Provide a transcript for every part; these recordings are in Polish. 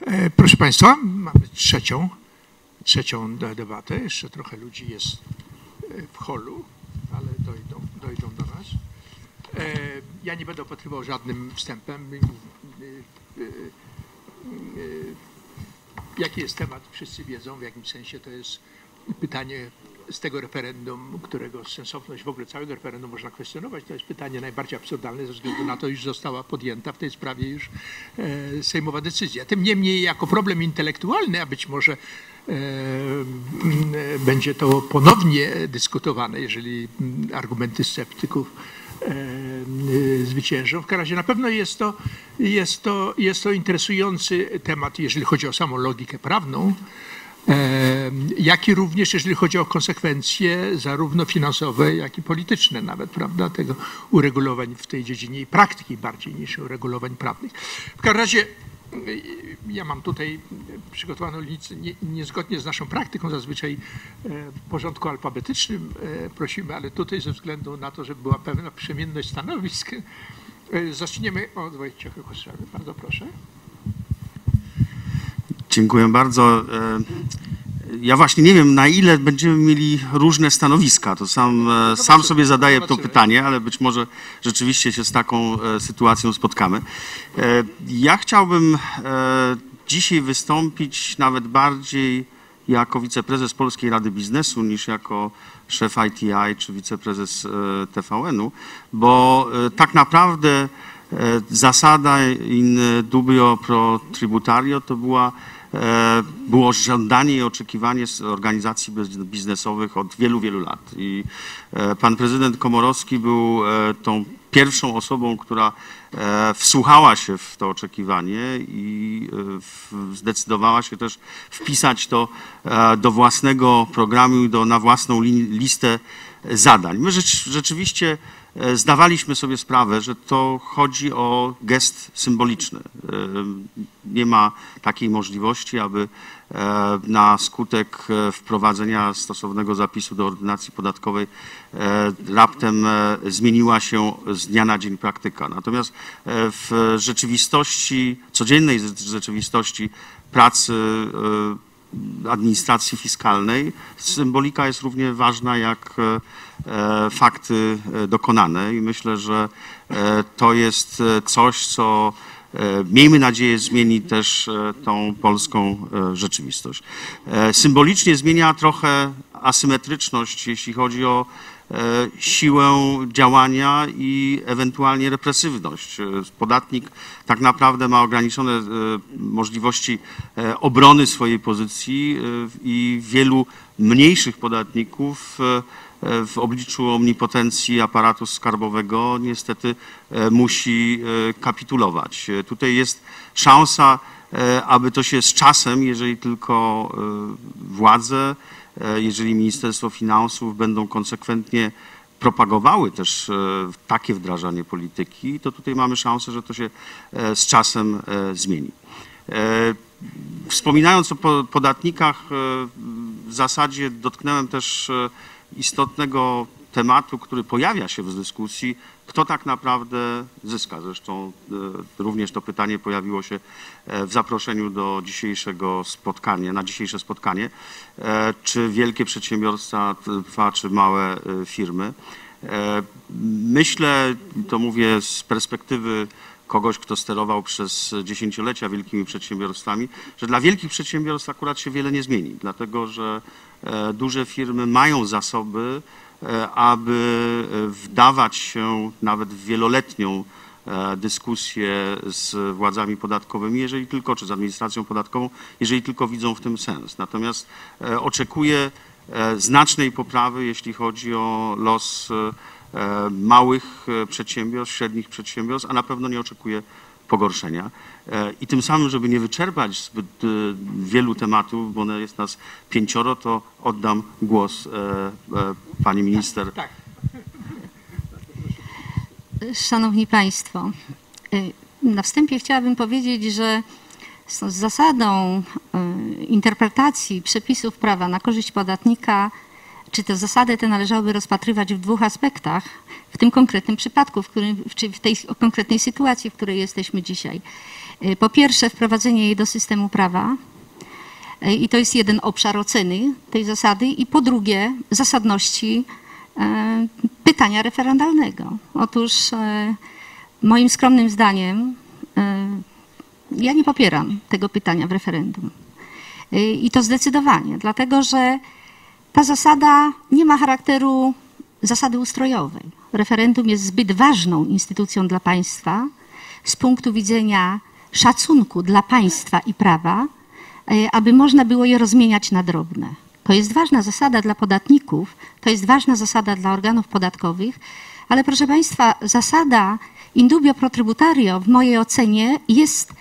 E, Proszę Państwa, mamy trzecią, trzecią de- debatę. Jeszcze trochę ludzi jest e, w holu, ale dojdą, dojdą do nas. E, Ja nie będę opatrywał żadnym wstępem. Jaki jest temat? Wszyscy wiedzą, w jakim sensie to jest pytanie z tego referendum, którego sensowność w ogóle całego referendum można kwestionować. To jest pytanie najbardziej absurdalne ze względu na to, iż została podjęta w tej sprawie już e, sejmowa decyzja. Tym niemniej jako problem intelektualny, a być może e, e, będzie to ponownie dyskutowane, jeżeli m, argumenty sceptyków e, y, zwyciężą. W każdym razie na pewno jest to, jest, to, jest to interesujący temat, jeżeli chodzi o samą logikę prawną, e, jak i również jeżeli chodzi o konsekwencje zarówno finansowe, jak i polityczne nawet, prawda, tego uregulowań w tej dziedzinie i praktyki bardziej niż uregulowań prawnych. W każdym razie ja mam tutaj przygotowaną nie, niezgodnie z naszą praktyką, zazwyczaj w porządku alfabetycznym prosimy, ale tutaj ze względu na to, żeby była pewna przemienność stanowisk, zaczniemy od Wojciecha Kostrzewy. Bardzo proszę. Dziękuję bardzo. E, Ja właśnie nie wiem, na ile będziemy mieli różne stanowiska. To sam, e, sam sobie zadaję to pytanie, ale być może rzeczywiście się z taką e, sytuacją spotkamy. Ja chciałbym dzisiaj wystąpić nawet bardziej jako wiceprezes Polskiej Rady Biznesu niż jako szef ITI czy wiceprezes TVN-u, bo tak naprawdę zasada in dubio pro tributario to była było żądanie i oczekiwanie z organizacji biz- biznesowych od wielu, wielu lat. I e, pan prezydent Komorowski był e, tą pierwszą osobą, która e, wsłuchała się w to oczekiwanie i e, zdecydowała się też wpisać to e, do własnego programu do, na własną li, listę zadań. My rzecz, rzeczywiście e, zdawaliśmy sobie sprawę, że to chodzi o gest symboliczny. E, Nie ma takiej możliwości, aby e, na skutek e, wprowadzenia stosownego zapisu do ordynacji podatkowej e, raptem e, zmieniła się z dnia na dzień praktyka. Natomiast e, w rzeczywistości, codziennej rzeczywistości pracy e, administracji fiskalnej symbolika jest równie ważna jak e, e, fakty e, dokonane i myślę, że to jest coś, co miejmy nadzieję zmieni też tą polską rzeczywistość. Symbolicznie zmienia trochę asymetryczność, jeśli chodzi o siłę działania i ewentualnie represywność. E, Podatnik tak naprawdę ma ograniczone e, możliwości e, obrony swojej pozycji e, i wielu mniejszych podatników e, e, w obliczu omnipotencji aparatu skarbowego niestety e, musi e, kapitulować. E, Tutaj jest szansa, e, aby to się z czasem, jeżeli tylko e, władze, e, jeżeli Ministerstwo Finansów będą konsekwentnie propagowały też e, takie wdrażanie polityki, to tutaj mamy szansę, że to się e, z czasem e, zmieni. E, Wspominając o po- podatnikach, e, w zasadzie dotknąłem też e, istotnego tematu, który pojawia się w dyskusji, kto tak naprawdę zyska. Zresztą e, również to pytanie pojawiło się e, w zaproszeniu do dzisiejszego spotkania, na dzisiejsze spotkanie. E, Czy wielkie przedsiębiorstwa, czy małe firmy? Myślę, to mówię z perspektywy kogoś, kto sterował przez dziesięciolecia wielkimi przedsiębiorstwami, że dla wielkich przedsiębiorstw akurat się wiele nie zmieni, dlatego że duże firmy mają zasoby, aby e, wdawać się nawet w wieloletnią e, dyskusję z władzami podatkowymi, jeżeli tylko, czy z administracją podatkową, jeżeli tylko widzą w tym sens. Natomiast e, oczekuję e, znacznej poprawy, jeśli chodzi o los e, e, małych e, przedsiębiorstw, średnich przedsiębiorstw, a na pewno nie oczekuję pogorszenia. E, I tym samym, żeby nie wyczerpać zbyt e, wielu tematów, bo one jest nas pięcioro, to oddam głos e, pani minister. Tak. Szanowni Państwo, na wstępie chciałabym powiedzieć, że z zasadą interpretacji przepisów prawa na korzyść podatnika, czy tę zasadę tę należałoby rozpatrywać w dwóch aspektach, w tym konkretnym przypadku, w którym, czy w tej konkretnej sytuacji, w której jesteśmy dzisiaj. Y, Po pierwsze, wprowadzenie jej do systemu prawa. Y, I to jest jeden obszar oceny tej zasady. I po drugie, zasadności e, pytania referendalnego. Otóż e, moim skromnym zdaniem e, ja nie popieram tego pytania w referendum. I to zdecydowanie, dlatego że ta zasada nie ma charakteru zasady ustrojowej. Referendum jest zbyt ważną instytucją dla państwa z punktu widzenia szacunku dla państwa i prawa, y, aby można było je rozmieniać na drobne. To jest ważna zasada dla podatników, to jest ważna zasada dla organów podatkowych, ale proszę Państwa, zasada indubio pro tributario w mojej ocenie jest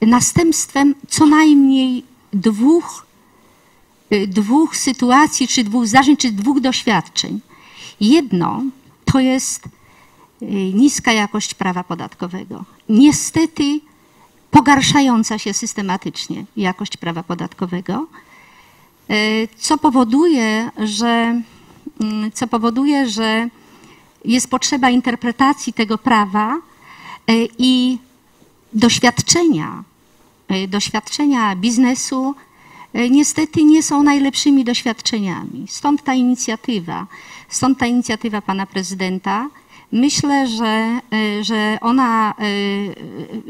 następstwem co najmniej dwóch, dwóch sytuacji, czy dwóch zdarzeń, czy dwóch doświadczeń. Jedno to jest y, niska jakość prawa podatkowego. Niestety pogarszająca się systematycznie jakość prawa podatkowego, y, co powoduje, że, mm, co powoduje, że jest potrzeba interpretacji tego prawa y, i doświadczenia, y, doświadczenia biznesu y, niestety nie są najlepszymi doświadczeniami. Stąd ta inicjatywa, stąd ta inicjatywa pana prezydenta. Myślę, że, y, że ona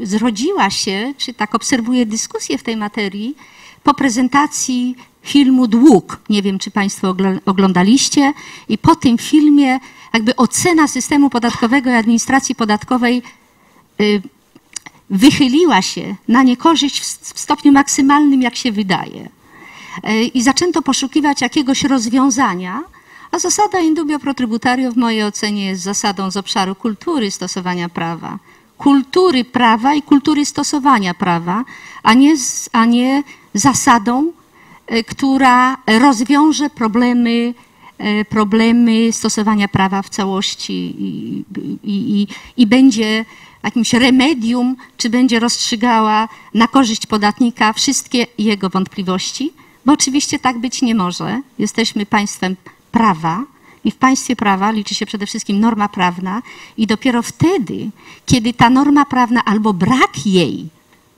y, zrodziła się, czy tak obserwuję dyskusję w tej materii, po prezentacji filmu Dług. Nie wiem, czy Państwo ogl- oglądaliście. I po tym filmie jakby ocena systemu podatkowego i administracji podatkowej y, wychyliła się na niekorzyść w stopniu maksymalnym, jak się wydaje. E, I zaczęto poszukiwać jakiegoś rozwiązania, a zasada indubio pro tributario w mojej ocenie jest zasadą z obszaru kultury stosowania prawa. Kultury prawa i kultury stosowania prawa, a nie, a nie zasadą, e, która rozwiąże problemy, e, problemy stosowania prawa w całości i, i, i, i będzie jakimś remedium, czy będzie rozstrzygała na korzyść podatnika wszystkie jego wątpliwości, bo oczywiście tak być nie może. Jesteśmy państwem prawa i w państwie prawa liczy się przede wszystkim norma prawna i dopiero wtedy, kiedy ta norma prawna albo brak jej,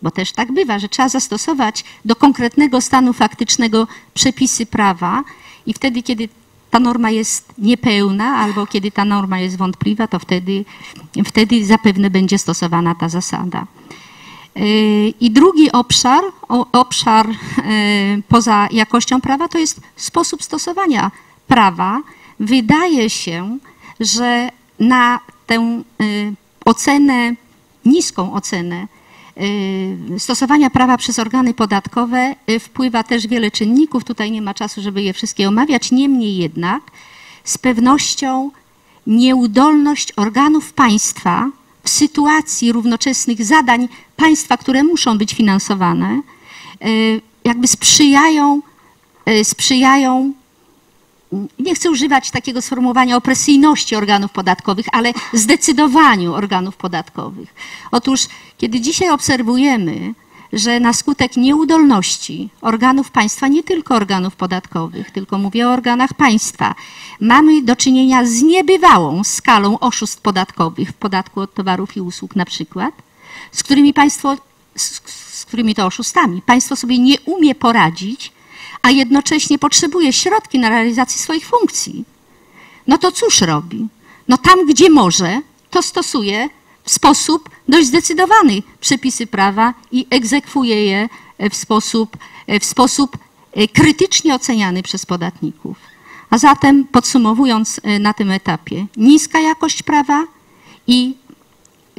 bo też tak bywa, że trzeba zastosować do konkretnego stanu faktycznego przepisy prawa i wtedy, kiedy ta norma jest niepełna albo kiedy ta norma jest wątpliwa, to wtedy, wtedy zapewne będzie stosowana ta zasada. I drugi obszar, obszar yy, poza jakością prawa, to jest sposób stosowania prawa. Wydaje się, że na tę yy, ocenę, niską ocenę yy, stosowania prawa przez organy podatkowe wpływa też wiele czynników. Tutaj nie ma czasu, żeby je wszystkie omawiać. Niemniej jednak z pewnością nieudolność organów państwa sytuacji równoczesnych zadań państwa, które muszą być finansowane, y, jakby sprzyjają, y, sprzyjają nie chcę używać takiego sformułowania opresyjności organów podatkowych, ale zdecydowaniu organów podatkowych. Otóż, kiedy dzisiaj obserwujemy, że na skutek nieudolności organów państwa, nie tylko organów podatkowych, tylko mówię o organach państwa, mamy do czynienia z niebywałą skalą oszustw podatkowych w podatku od towarów i usług na przykład, z którymi państwo, z, z którymi to oszustami, państwo sobie nie umie poradzić, a jednocześnie potrzebuje środki na realizację swoich funkcji. No to cóż robi? No tam, gdzie może, to stosuje w sposób dość zdecydowany przepisy prawa i egzekwuje je w sposób, w sposób e, krytycznie oceniany przez podatników. A zatem podsumowując e, na tym etapie, niska jakość prawa i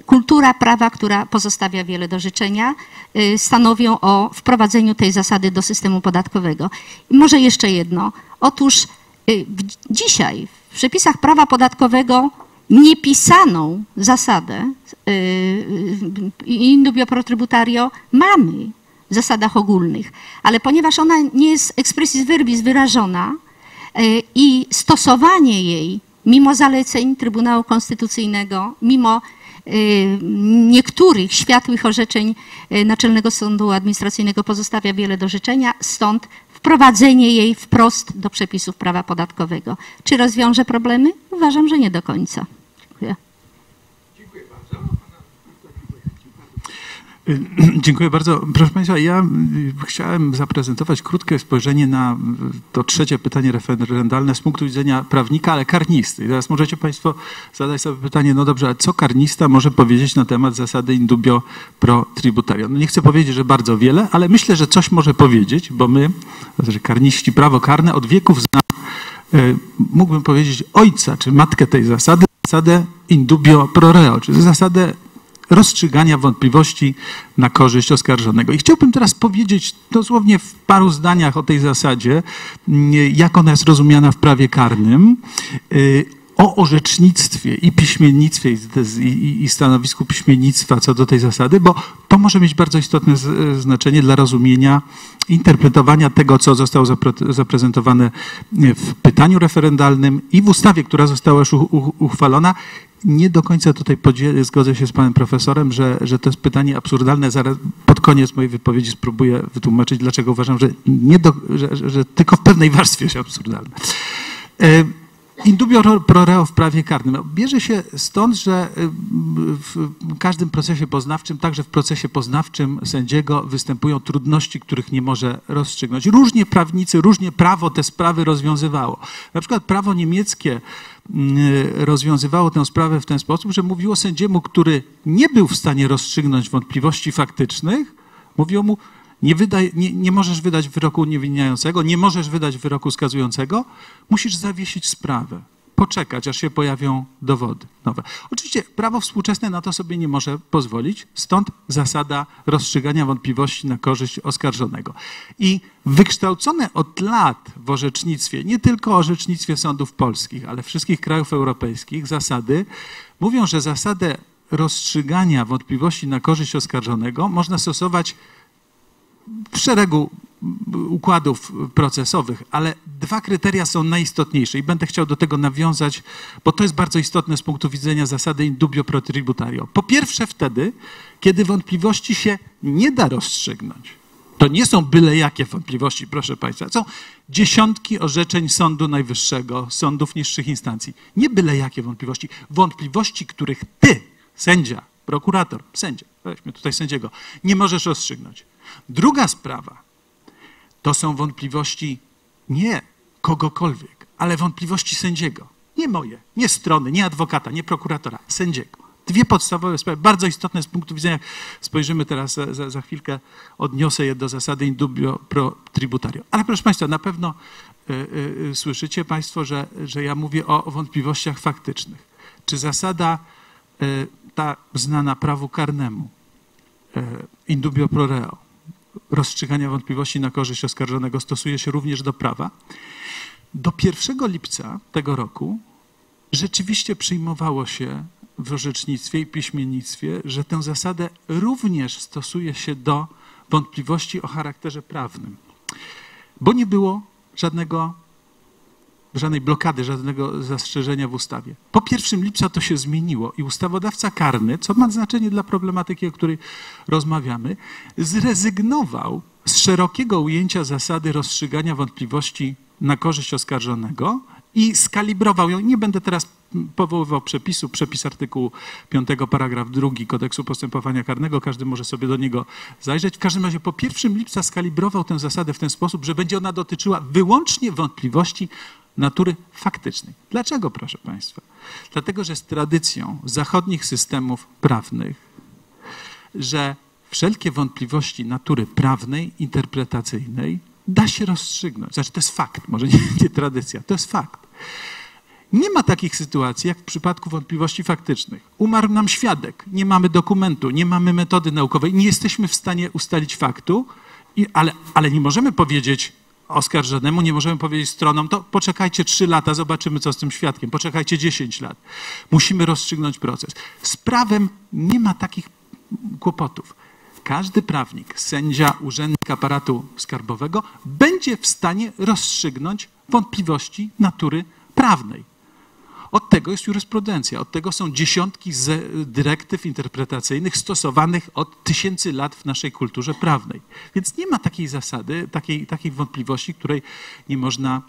kultura prawa, która pozostawia wiele do życzenia, stanowią o wprowadzeniu tej zasady do systemu podatkowego. I może jeszcze jedno. Otóż dzisiaj w przepisach prawa podatkowego niepisaną zasadę y, y, in dubio pro tributario mamy w zasadach ogólnych, ale ponieważ ona nie jest expressis verbis wyrażona y, i stosowanie jej mimo zaleceń Trybunału Konstytucyjnego, mimo niektórych światłych orzeczeń Naczelnego Sądu Administracyjnego pozostawia wiele do życzenia, stąd wprowadzenie jej wprost do przepisów prawa podatkowego. Czy rozwiąże problemy? Uważam, że nie do końca. Dziękuję. Bardzo. Proszę Państwa, ja chciałem zaprezentować krótkie spojrzenie na to trzecie pytanie referendalne z punktu widzenia prawnika, ale karnisty. I teraz możecie Państwo zadać sobie pytanie, no dobrze, a co karnista może powiedzieć na temat zasady indubio pro tributario? No nie chcę powiedzieć, że bardzo wiele, ale myślę, że coś może powiedzieć, bo my, znaczy karniści, prawo karne od wieków znam, mógłbym powiedzieć ojca czy matkę tej zasady, zasadę indubio pro reo, czyli zasadę rozstrzygania wątpliwości na korzyść oskarżonego. I chciałbym teraz powiedzieć dosłownie w paru zdaniach o tej zasadzie, jak ona jest rozumiana w prawie karnym, o orzecznictwie i piśmiennictwie i, stanowisku piśmiennictwa co do tej zasady, bo to może mieć bardzo istotne znaczenie dla rozumienia, interpretowania tego, co zostało zaprezentowane w pytaniu referendalnym i w ustawie, która została już uchwalona. Nie do końca tutaj podzielę, zgodzę się z panem profesorem, że, że to jest pytanie absurdalne. Zaraz pod koniec mojej wypowiedzi spróbuję wytłumaczyć, dlaczego uważam, że, nie do, że, że tylko w pewnej warstwie jest absurdalne. Indubio pro reo w prawie karnym bierze się stąd, że w każdym procesie poznawczym, także w procesie poznawczym sędziego występują trudności, których nie może rozstrzygnąć. Różnie prawnicy, różnie prawo te sprawy rozwiązywało. Na przykład prawo niemieckie rozwiązywało tę sprawę w ten sposób, że mówiło sędziemu, który nie był w stanie rozstrzygnąć wątpliwości faktycznych, mówiło mu, nie, wydaj, nie, nie, możesz wydać wyroku uniewinniającego, nie możesz wydać wyroku skazującego, musisz zawiesić sprawę, poczekać, aż się pojawią dowody nowe. Oczywiście prawo współczesne na to sobie nie może pozwolić, stąd zasada rozstrzygania wątpliwości na korzyść oskarżonego. I wykształcone od lat w orzecznictwie, nie tylko orzecznictwie sądów polskich, ale wszystkich krajów europejskich, zasady mówią, że zasadę rozstrzygania wątpliwości na korzyść oskarżonego można stosować szeregu układów procesowych, ale dwa kryteria są najistotniejsze i będę chciał do tego nawiązać, bo to jest bardzo istotne z punktu widzenia zasady indubio pro tributario. Po pierwsze wtedy, kiedy wątpliwości się nie da rozstrzygnąć. To nie są byle jakie wątpliwości, proszę Państwa. Są dziesiątki orzeczeń Sądu Najwyższego, sądów niższych instancji. Nie byle jakie wątpliwości. Wątpliwości, których ty, sędzia, prokurator, sędzia, weźmy tutaj sędziego, nie możesz rozstrzygnąć. Druga sprawa to są wątpliwości nie kogokolwiek, ale wątpliwości sędziego. Nie moje, nie strony, nie adwokata, nie prokuratora, sędziego. Dwie podstawowe sprawy, bardzo istotne z punktu widzenia, spojrzymy teraz za, za, za chwilkę, odniosę je do zasady indubio pro tributario. Ale proszę Państwa, na pewno y, y, słyszycie Państwo, że, że ja mówię o wątpliwościach faktycznych. Czy zasada y, ta znana prawu karnemu, indubio pro reo, rozstrzygania wątpliwości na korzyść oskarżonego stosuje się również do prawa. Do 1 lipca tego roku rzeczywiście przyjmowało się w orzecznictwie i piśmiennictwie, że tę zasadę również stosuje się do wątpliwości o charakterze prawnym, bo nie było żadnego żadnej blokady, żadnego zastrzeżenia w ustawie. Po 1 lipca to się zmieniło i ustawodawca karny, co ma znaczenie dla problematyki, o której rozmawiamy, zrezygnował z szerokiego ujęcia zasady rozstrzygania wątpliwości na korzyść oskarżonego i skalibrował ją. Nie będę teraz powoływał przepisu, przepis artykułu 5 paragraf 2 kodeksu postępowania karnego, każdy może sobie do niego zajrzeć. W każdym razie po 1 lipca skalibrował tę zasadę w ten sposób, że będzie ona dotyczyła wyłącznie wątpliwości natury faktycznej. Dlaczego, proszę Państwa? Dlatego, że z tradycją zachodnich systemów prawnych, że wszelkie wątpliwości natury prawnej, interpretacyjnej da się rozstrzygnąć. Znaczy, to jest fakt, może nie, nie tradycja, to jest fakt. Nie ma takich sytuacji jak w przypadku wątpliwości faktycznych. Umarł nam świadek, nie mamy dokumentu, nie mamy metody naukowej, nie jesteśmy w stanie ustalić faktu, ale, ale nie możemy powiedzieć, oskarżonemu, nie możemy powiedzieć stronom, to poczekajcie 3 lata, zobaczymy co z tym świadkiem, poczekajcie 10 lat. Musimy rozstrzygnąć proces. Z prawem nie ma takich kłopotów. Każdy prawnik, sędzia, urzędnik aparatu skarbowego będzie w stanie rozstrzygnąć wątpliwości natury prawnej. Od tego jest jurysprudencja, od tego są dziesiątki dyrektyw interpretacyjnych stosowanych od tysięcy lat w naszej kulturze prawnej. Więc nie ma takiej zasady, takiej, takiej wątpliwości, której nie można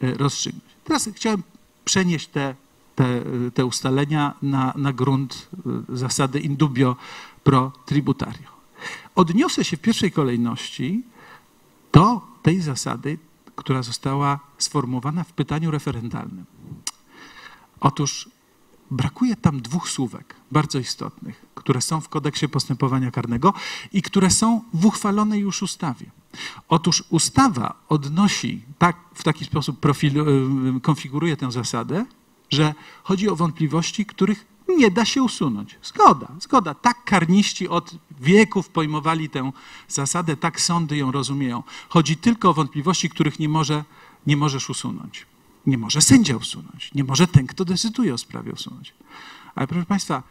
e, rozstrzygnąć. Teraz chciałem przenieść te, te, te ustalenia na, na grunt e, zasady indubio pro tributario. Odniosę się w pierwszej kolejności do tej zasady, która została sformułowana w pytaniu referendalnym. Otóż brakuje tam dwóch słówek bardzo istotnych, które są w kodeksie postępowania karnego i które są w uchwalonej już ustawie. Otóż ustawa odnosi, tak, w taki sposób profil, y, konfiguruje tę zasadę, że chodzi o wątpliwości, których nie da się usunąć. Zgoda, zgoda. Tak karniści od wieków pojmowali tę zasadę, tak sądy ją rozumieją. Chodzi tylko o wątpliwości, których nie, może, nie możesz usunąć. Nie może sędzia usunąć, nie może ten, kto decyduje o sprawie usunąć. Ale proszę Państwa,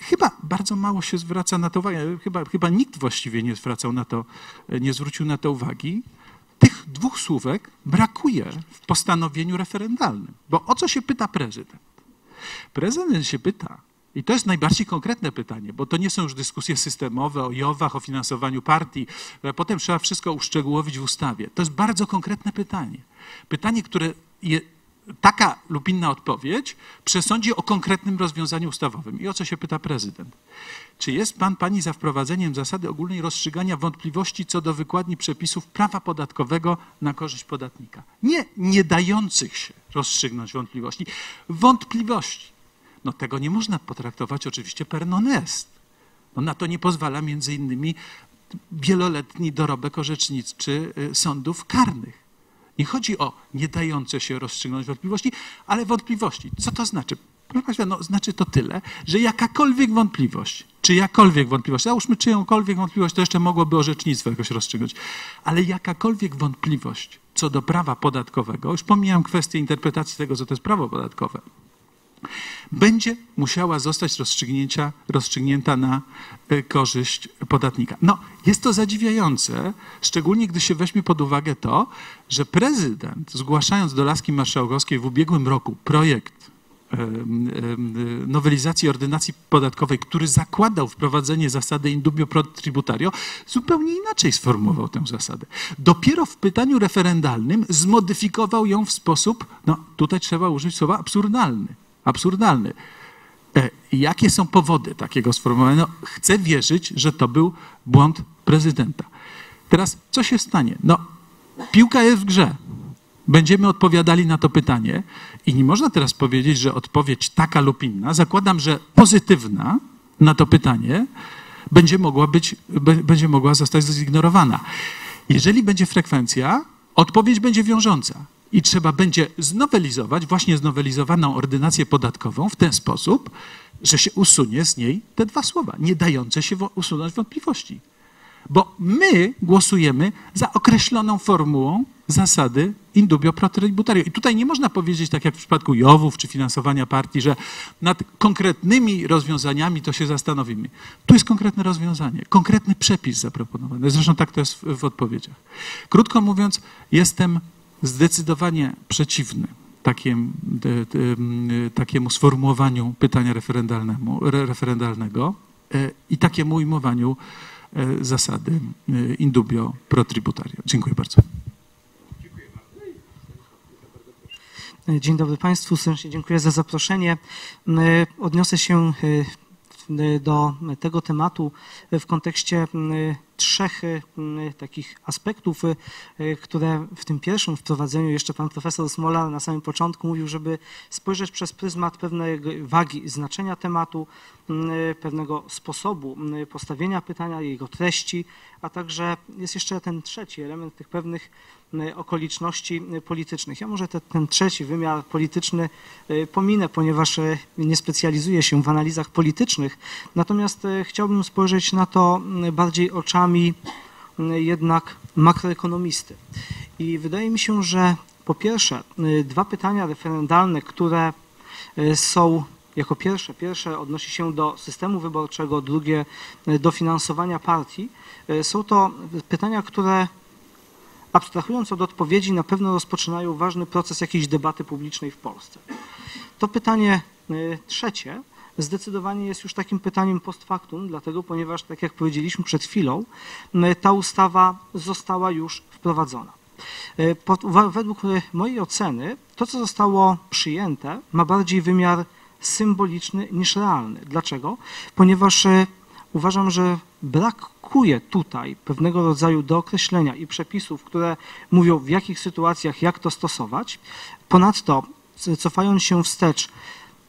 chyba bardzo mało się zwraca na to uwagę, chyba, chyba nikt właściwie nie zwracał na to, nie zwrócił na to uwagi. Tych dwóch słówek brakuje w postanowieniu referendalnym. Bo o co się pyta prezydent? Prezydent się pyta, i to jest najbardziej konkretne pytanie, bo to nie są już dyskusje systemowe o JOW-ach, o finansowaniu partii, potem trzeba wszystko uszczegółowić w ustawie. To jest bardzo konkretne pytanie. Pytanie, które je, taka lub inna odpowiedź przesądzi o konkretnym rozwiązaniu ustawowym. I o co się pyta prezydent? Czy jest pan, pani za wprowadzeniem zasady ogólnej rozstrzygania wątpliwości co do wykładni przepisów prawa podatkowego na korzyść podatnika? Nie nie dających się rozstrzygnąć wątpliwości, wątpliwości. No tego nie można potraktować oczywiście per non est. No na to nie pozwala między innymi wieloletni dorobek orzeczniczy y, sądów karnych. Nie chodzi o nie dające się rozstrzygnąć wątpliwości, ale wątpliwości. Co to znaczy? No, znaczy to tyle, że jakakolwiek wątpliwość, czy jakakolwiek wątpliwość, załóżmy czyjąkolwiek wątpliwość, to jeszcze mogłoby orzecznictwo jakoś rozstrzygnąć, ale jakakolwiek wątpliwość co do prawa podatkowego, już pomijam kwestię interpretacji tego, co to jest prawo podatkowe, będzie musiała zostać rozstrzygnięta na e, korzyść podatnika. No, jest to zadziwiające, szczególnie gdy się weźmie pod uwagę to, że prezydent, zgłaszając do Laski Marszałkowskiej w ubiegłym roku projekt nowelizacji ordynacji podatkowej, który zakładał wprowadzenie zasady indubio pro tributario, zupełnie inaczej sformułował tę zasadę. Dopiero w pytaniu referendalnym zmodyfikował ją w sposób, no tutaj trzeba użyć słowa absurdalny. Absurdalny. E, jakie są powody takiego sformułowania? No, chcę wierzyć, że to był błąd prezydenta. Teraz co się stanie? No, piłka jest w grze będziemy odpowiadali na to pytanie i nie można teraz powiedzieć, że odpowiedź taka lub inna, zakładam, że pozytywna na to pytanie będzie mogła, być, będzie mogła zostać zignorowana. Jeżeli będzie frekwencja, odpowiedź będzie wiążąca i trzeba będzie znowelizować właśnie znowelizowaną ordynację podatkową w ten sposób, że się usunie z niej te dwa słowa, nie dające się usunąć wątpliwości. Bo my głosujemy za określoną formułą zasady indubio pro tributario. I tutaj nie można powiedzieć, tak jak w przypadku JOW-ów czy finansowania partii, że nad konkretnymi rozwiązaniami to się zastanowimy. Tu jest konkretne rozwiązanie, konkretny przepis zaproponowany. Zresztą tak to jest w, w odpowiedziach. Krótko mówiąc, jestem zdecydowanie przeciwny takim, takiemu sformułowaniu pytania referendalnego e, i takiemu ujmowaniu e, zasady e, indubio pro tributario. Dziękuję bardzo. Dzień dobry Państwu, serdecznie dziękuję za zaproszenie. Odniosę się do tego tematu w kontekście trzech takich aspektów, e, które w tym pierwszym wprowadzeniu jeszcze pan profesor Smolar na samym początku mówił, żeby spojrzeć przez pryzmat pewnej wagi znaczenia tematu, pewnego sposobu postawienia pytania, jego treści, a także jest jeszcze ten trzeci element tych pewnych Y, okoliczności y, politycznych. Ja może te, ten trzeci wymiar polityczny y, pominę, ponieważ nie specjalizuję się w analizach politycznych, natomiast chciałbym spojrzeć na to bardziej oczami jednak makroekonomisty. I wydaje mi się, że po pierwsze dwa pytania referendalne, które są jako pierwsze, pierwsze odnosi się do systemu wyborczego, drugie do finansowania partii, są to pytania, które abstrahując od odpowiedzi, na pewno rozpoczynają ważny proces jakiejś debaty publicznej w Polsce. To pytanie y, trzecie zdecydowanie jest już takim pytaniem post factum, dlatego ponieważ, tak jak powiedzieliśmy przed chwilą, ta ustawa została już wprowadzona. Według mojej oceny to, co zostało przyjęte, ma bardziej wymiar symboliczny niż realny. Dlaczego? Ponieważ uważam, że brakuje tutaj pewnego rodzaju dookreślenia i przepisów, które mówią w jakich sytuacjach jak to stosować. Ponadto, cofając się wstecz,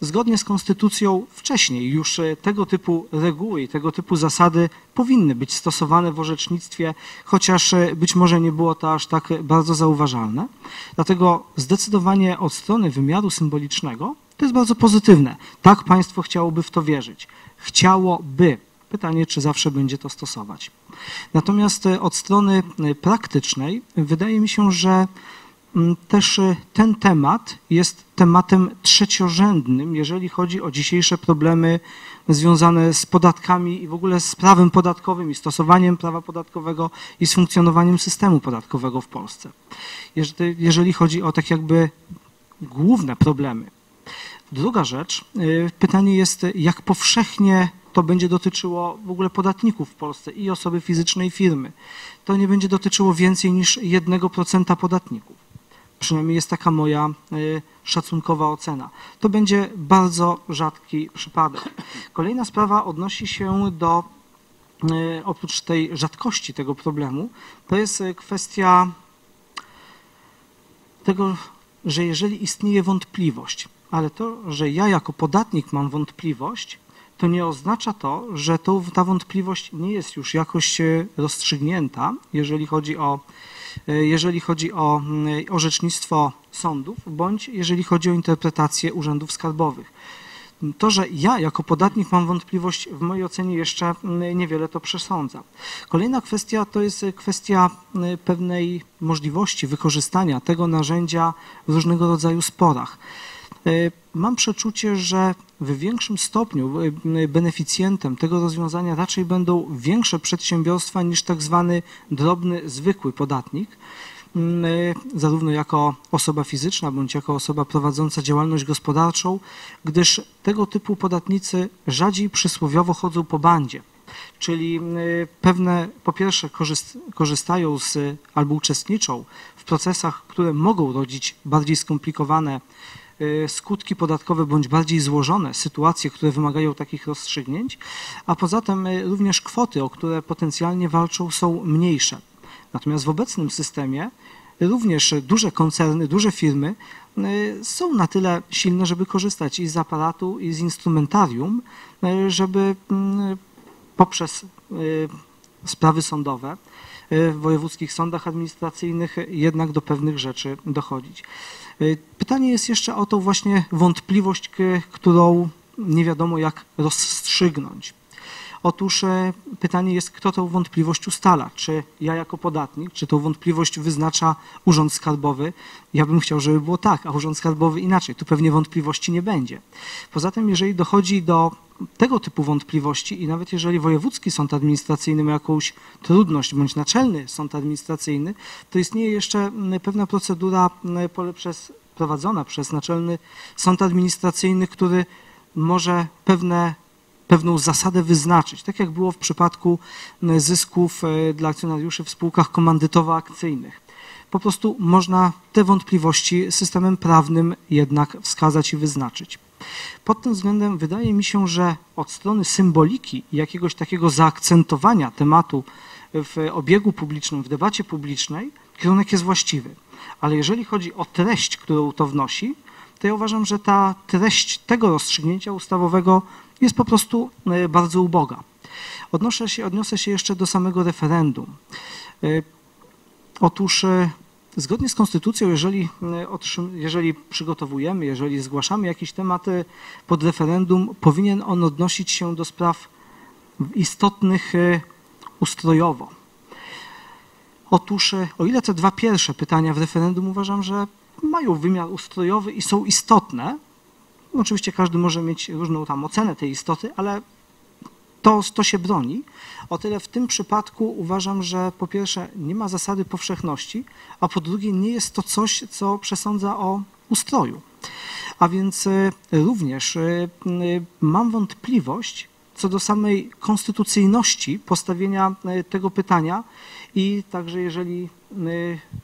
zgodnie z konstytucją wcześniej już e, tego typu reguły i tego typu zasady powinny być stosowane w orzecznictwie, chociaż e, być może nie było to aż tak bardzo zauważalne. Dlatego zdecydowanie od strony wymiaru symbolicznego to jest bardzo pozytywne. Tak państwo chciałoby w to wierzyć. Chciałoby. Pytanie, czy zawsze będzie to stosować. Natomiast e, od strony praktycznej wydaje mi się, że Mm, też e, ten temat jest tematem trzeciorzędnym, jeżeli chodzi o dzisiejsze problemy związane z podatkami i w ogóle z prawem podatkowym i stosowaniem prawa podatkowego i z funkcjonowaniem systemu podatkowego w Polsce. Jeżeli chodzi o tak jakby główne problemy. Druga rzecz, e, pytanie jest, jak powszechnie to będzie dotyczyło w ogóle podatników w Polsce i osoby fizycznej firmy. To nie będzie dotyczyło więcej niż 1% podatników. Przynajmniej jest taka moja y, szacunkowa ocena. To będzie bardzo rzadki przypadek. Kolejna sprawa odnosi się do, y, oprócz tej rzadkości tego problemu, to jest y, kwestia tego, że jeżeli istnieje wątpliwość, ale to, że ja jako podatnik mam wątpliwość, to nie oznacza to, że to, ta wątpliwość nie jest już jakoś rozstrzygnięta, jeżeli chodzi o E, jeżeli chodzi o mm, orzecznictwo sądów, bądź jeżeli chodzi o interpretację urzędów skarbowych. To, że ja jako podatnik mam wątpliwość, w mojej ocenie jeszcze mm, niewiele to przesądza. Kolejna kwestia to jest kwestia mm, pewnej możliwości wykorzystania tego narzędzia w różnego rodzaju sporach. E, mam przeczucie, że w większym stopniu e, beneficjentem tego rozwiązania raczej będą większe przedsiębiorstwa niż tak zwany drobny, zwykły podatnik, zarówno jako osoba fizyczna bądź jako osoba prowadząca działalność gospodarczą, gdyż tego typu podatnicy rzadziej przysłowiowo chodzą po bandzie. Czyli pewne, po pierwsze, korzystają z albo uczestniczą w procesach, które mogą rodzić bardziej skomplikowane Y, skutki podatkowe bądź bardziej złożone sytuacje, które wymagają takich rozstrzygnięć, a poza tym y, również kwoty, o które potencjalnie walczą, są mniejsze. Natomiast w obecnym systemie również duże koncerny, duże firmy y, są na tyle silne, żeby korzystać i z aparatu, i z instrumentarium, żeby mm, poprzez sprawy sądowe w wojewódzkich sądach administracyjnych jednak do pewnych rzeczy dochodzić. Y, pytanie jest jeszcze o tą właśnie wątpliwość, którą nie wiadomo jak rozstrzygnąć. Otóż e, pytanie jest, kto tę wątpliwość ustala? Czy ja jako podatnik, czy tą wątpliwość wyznacza Urząd Skarbowy? Ja bym chciał, żeby było tak, a Urząd Skarbowy inaczej. Tu pewnie wątpliwości nie będzie. Poza tym, jeżeli dochodzi do tego typu wątpliwości i nawet jeżeli wojewódzki sąd administracyjny ma jakąś trudność, bądź naczelny sąd administracyjny, to istnieje jeszcze pewna procedura przez, prowadzona przez naczelny sąd administracyjny, który może pewne pewną zasadę wyznaczyć, tak jak było w przypadku zysków e, dla akcjonariuszy w spółkach komandytowo-akcyjnych. Po prostu można te wątpliwości systemem prawnym jednak wskazać i wyznaczyć. Pod tym względem wydaje mi się, że od strony symboliki i jakiegoś takiego zaakcentowania tematu w obiegu publicznym, w debacie publicznej, kierunek jest właściwy. Ale jeżeli chodzi o treść, którą to wnosi, to ja uważam, że ta treść tego rozstrzygnięcia ustawowego jest po prostu e, bardzo uboga. Odnoszę się, odniosę się jeszcze do samego referendum. E, otóż e, zgodnie z konstytucją, jeżeli, jeżeli przygotowujemy, jeżeli zgłaszamy jakiś temat pod referendum, powinien on odnosić się do spraw istotnych ustrojowo. Otóż o ile te dwa pierwsze pytania w referendum uważam, że mają wymiar ustrojowy i są istotne, Oczywiście każdy może mieć różną tam ocenę tej istoty, ale to, to się broni. O tyle w tym przypadku uważam, że po pierwsze nie ma zasady powszechności, a po drugie nie jest to coś, co przesądza o ustroju. A więc e, również e, mam wątpliwość co do samej konstytucyjności postawienia e, tego pytania i także jeżeli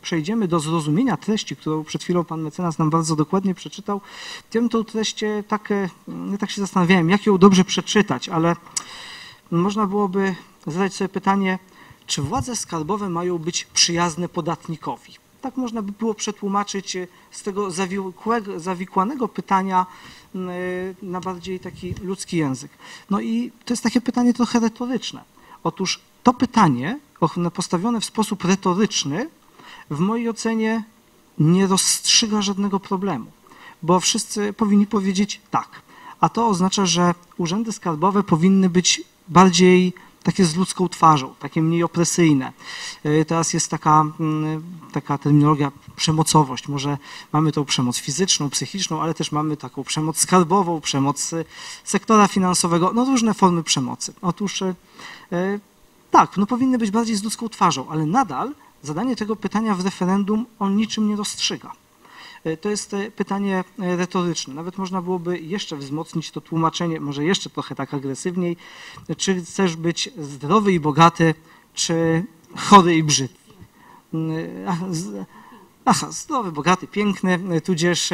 przejdziemy do zrozumienia treści, którą przed chwilą pan mecenas nam bardzo dokładnie przeczytał, ja bym tą treść tak, tak się zastanawiałem, jak ją dobrze przeczytać, ale można byłoby zadać sobie pytanie, czy władze skarbowe mają być przyjazne podatnikowi? Tak można by było przetłumaczyć e, z tego zawikłanego pytania e, na bardziej taki ludzki język. No i to jest takie pytanie trochę retoryczne. Otóż to pytanie, postawione w sposób retoryczny, w mojej ocenie nie rozstrzyga żadnego problemu, bo wszyscy powinni powiedzieć tak. A to oznacza, że urzędy skarbowe powinny być bardziej takie z ludzką twarzą, takie mniej opresyjne. Yy, Teraz jest taka, mm, taka terminologia przemocowość. Może mamy tą przemoc fizyczną, psychiczną, ale też mamy taką przemoc skarbową, przemoc y, sektora finansowego, no różne formy przemocy. Otóż y, tak, no powinny być bardziej z ludzką twarzą, ale nadal zadanie tego pytania w referendum on niczym nie rozstrzyga. E, To jest e, pytanie e, retoryczne. Nawet można byłoby jeszcze wzmocnić to tłumaczenie, może jeszcze trochę tak agresywniej. Czy chcesz być zdrowy i bogaty, czy chory i brzydki? Mm, Aha, zdrowy, bogaty, piękny, tudzież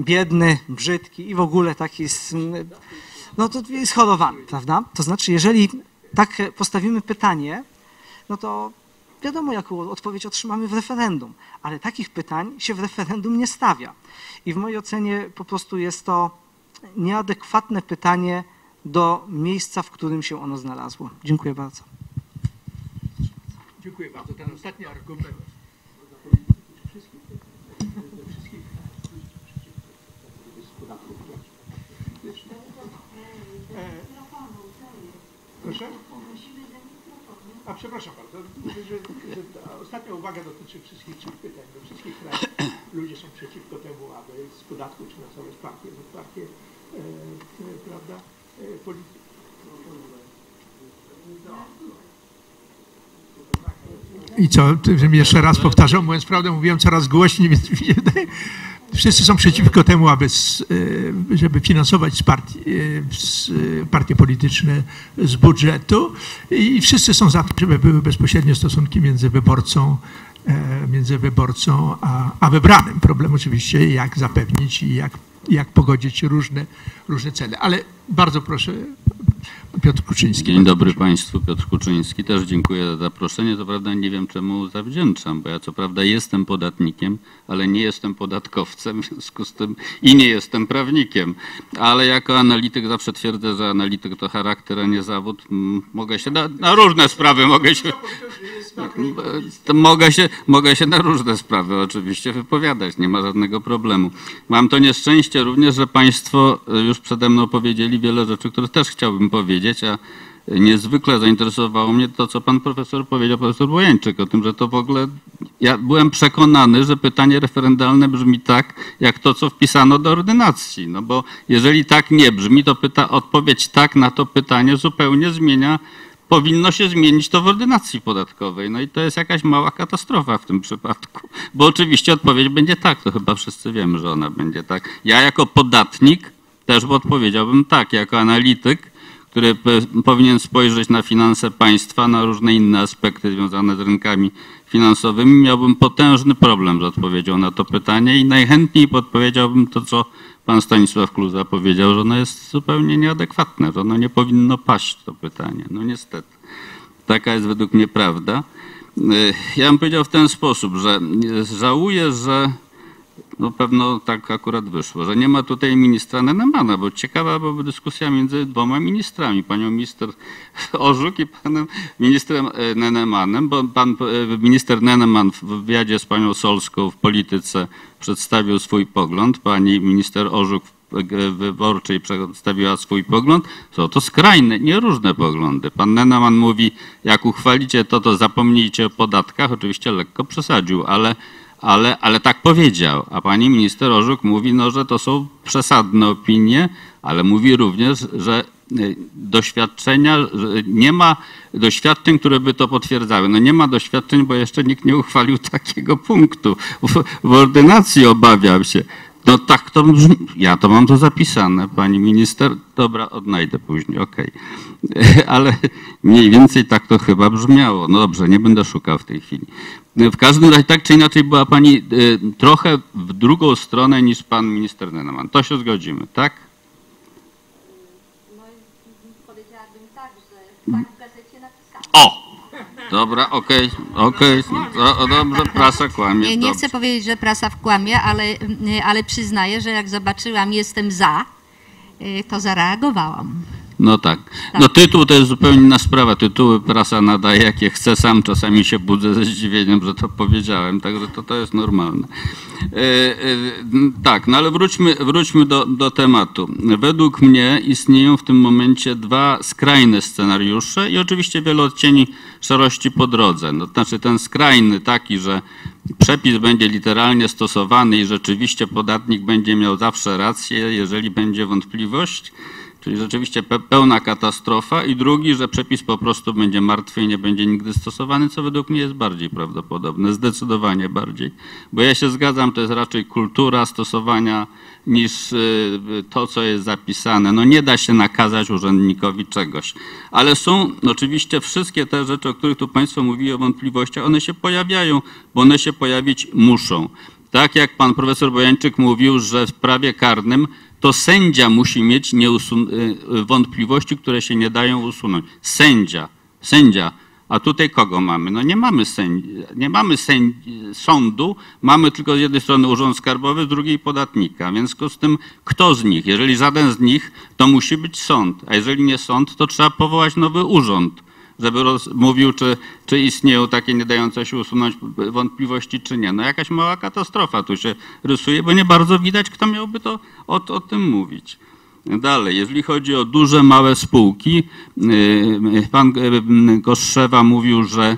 biedny, brzydki i w ogóle taki no to jest chorowany, prawda? To znaczy, jeżeli tak postawimy pytanie, no to wiadomo, jaką odpowiedź otrzymamy w referendum, ale takich pytań się w referendum nie stawia. I w mojej ocenie po prostu jest to nieadekwatne pytanie do miejsca, w którym się ono znalazło. Dziękuję bardzo. Dziękuję bardzo. Ten ostatni argument. Proszę? A przepraszam bardzo, że, że ta ostatnia uwaga dotyczy wszystkich trzech pytań. We wszystkich krajach ludzie są przeciwko temu, aby z podatków finansować partie, bo partie, e, e, prawda, e, polityki. I co, jeszcze raz powtarzał, mówiąc prawdę, mówiłem coraz głośniej, więc wszyscy są przeciwko temu, aby, e, żeby finansować partii, e, e, partie polityczne z budżetu i wszyscy są za tym, żeby były bezpośrednie stosunki między wyborcą, między wyborcą a, a wybranym. Problem oczywiście, jak zapewnić i jak, jak pogodzić różne, różne cele. Ale bardzo proszę, Piotr Kuczyński. Dzień dobry Państwu, Piotr Kuczyński. Też dziękuję za zaproszenie. Co prawda nie wiem czemu zawdzięczam, bo ja co prawda jestem podatnikiem, ale nie jestem podatkowcem, w związku z tym i nie jestem prawnikiem. Ale jako analityk zawsze twierdzę, że analityk to charakter, a nie zawód. Mogę się na, na różne sprawy, mogę się, mogę się, mogę się na różne sprawy oczywiście wypowiadać, nie ma żadnego problemu. Mam to nieszczęście również, że Państwo e, już przede mną powiedzieli wiele rzeczy, które też chciałbym powiedzieć, a niezwykle zainteresowało mnie to, co pan profesor powiedział, profesor Bojańczyk, o tym, że to w ogóle, ja byłem przekonany, że pytanie referendalne brzmi tak, jak to, co wpisano do ordynacji, no bo jeżeli tak nie brzmi, to pyta, odpowiedź tak na to pytanie zupełnie zmienia powinno się zmienić to w ordynacji podatkowej. No i to jest jakaś mała katastrofa w tym przypadku. Bo oczywiście odpowiedź będzie tak, to chyba wszyscy wiemy, że ona będzie tak. Ja jako podatnik też odpowiedziałbym tak, jako analityk, który powinien spojrzeć na finanse państwa, na różne inne aspekty związane z rynkami finansowymi, miałbym potężny problem z odpowiedzią na to pytanie i najchętniej podpowiedziałbym to, co pan Stanisław Kluza powiedział, że ono jest zupełnie nieadekwatne, że ono nie powinno paść, to pytanie. No niestety. Taka jest według mnie prawda. Y, Ja bym powiedział w ten sposób, że y, żałuję, że no pewno tak akurat wyszło, że nie ma tutaj ministra Nenemana, bo ciekawa byłaby dyskusja między dwoma ministrami, panią minister Orzuk i panem ministrem e, Nenemanem, bo pan e, minister Neneman w wywiadzie z panią Solską w polityce przedstawił swój pogląd, pani minister Orzuk e, wyborczej przedstawiła swój pogląd. Są to skrajne, nieróżne poglądy. Pan Neneman mówi, jak uchwalicie to, to zapomnijcie o podatkach. Oczywiście lekko przesadził, ale ale, ale tak powiedział. A pani minister Orzuk mówi, no, że to są przesadne opinie, ale mówi również, że y, doświadczenia, że nie ma doświadczeń, które by to potwierdzały. No nie ma doświadczeń, bo jeszcze nikt nie uchwalił takiego punktu. W, w ordynacji obawiam się. No tak to brzmi. Ja to mam to zapisane, pani minister. Dobra, odnajdę później, okej. Ale mniej więcej tak to chyba brzmiało. No dobrze, nie będę szukał w tej chwili. W każdym razie tak czy inaczej była pani y, trochę w drugą stronę niż pan minister Neneman. To się zgodzimy, tak? No, powiedziałabym tak, że O! Dobra, okej, okej. O, o, Dobrze, prasa kłamie. Nie, nie chcę powiedzieć, że prasa wkłamie, ale, y, ale przyznaję, że jak zobaczyłam jestem za, to zareagowałam. No tak. No tytuł to jest zupełnie inna sprawa. Tytuły prasa nadaje jakie chce. Sam czasami się budzę ze zdziwieniem, że to powiedziałem, także to, to jest normalne. E, e, tak, no ale wróćmy, wróćmy do, do tematu. Według mnie istnieją w tym momencie dwa skrajne scenariusze i oczywiście wiele odcieni szarości po drodze. No, to znaczy ten skrajny taki, że przepis będzie literalnie stosowany i rzeczywiście podatnik będzie miał zawsze rację, jeżeli będzie wątpliwość, Czyli rzeczywiście pe- pełna katastrofa i drugi, że przepis po prostu będzie martwy i nie będzie nigdy stosowany, co według mnie jest bardziej prawdopodobne, zdecydowanie bardziej. Bo ja się zgadzam, to jest raczej kultura stosowania niż y, to, co jest zapisane. No nie da się nakazać urzędnikowi czegoś. Ale są oczywiście wszystkie te rzeczy, o których tu Państwo mówili o wątpliwościach, one się pojawiają, bo one się pojawić muszą. Tak jak pan profesor Bojańczyk mówił, że w prawie karnym to sędzia musi mieć nieusun- y, wątpliwości, które się nie dają usunąć. Sędzia, sędzia. A tutaj kogo mamy? No nie mamy, sędzi, nie mamy sądu, mamy tylko z jednej strony urząd skarbowy, z drugiej podatnika. W związku z tym kto z nich? Jeżeli żaden z nich, to musi być sąd. A jeżeli nie sąd, to trzeba powołać nowy urząd żeby roz, mówił, czy, czy istnieją takie nie dające się usunąć wątpliwości, czy nie. No jakaś mała katastrofa tu się rysuje, bo nie bardzo widać, kto miałby to o, o tym mówić. Dalej, jeżeli chodzi o duże, małe spółki, yy, pan yy, Kostrzewa mówił, że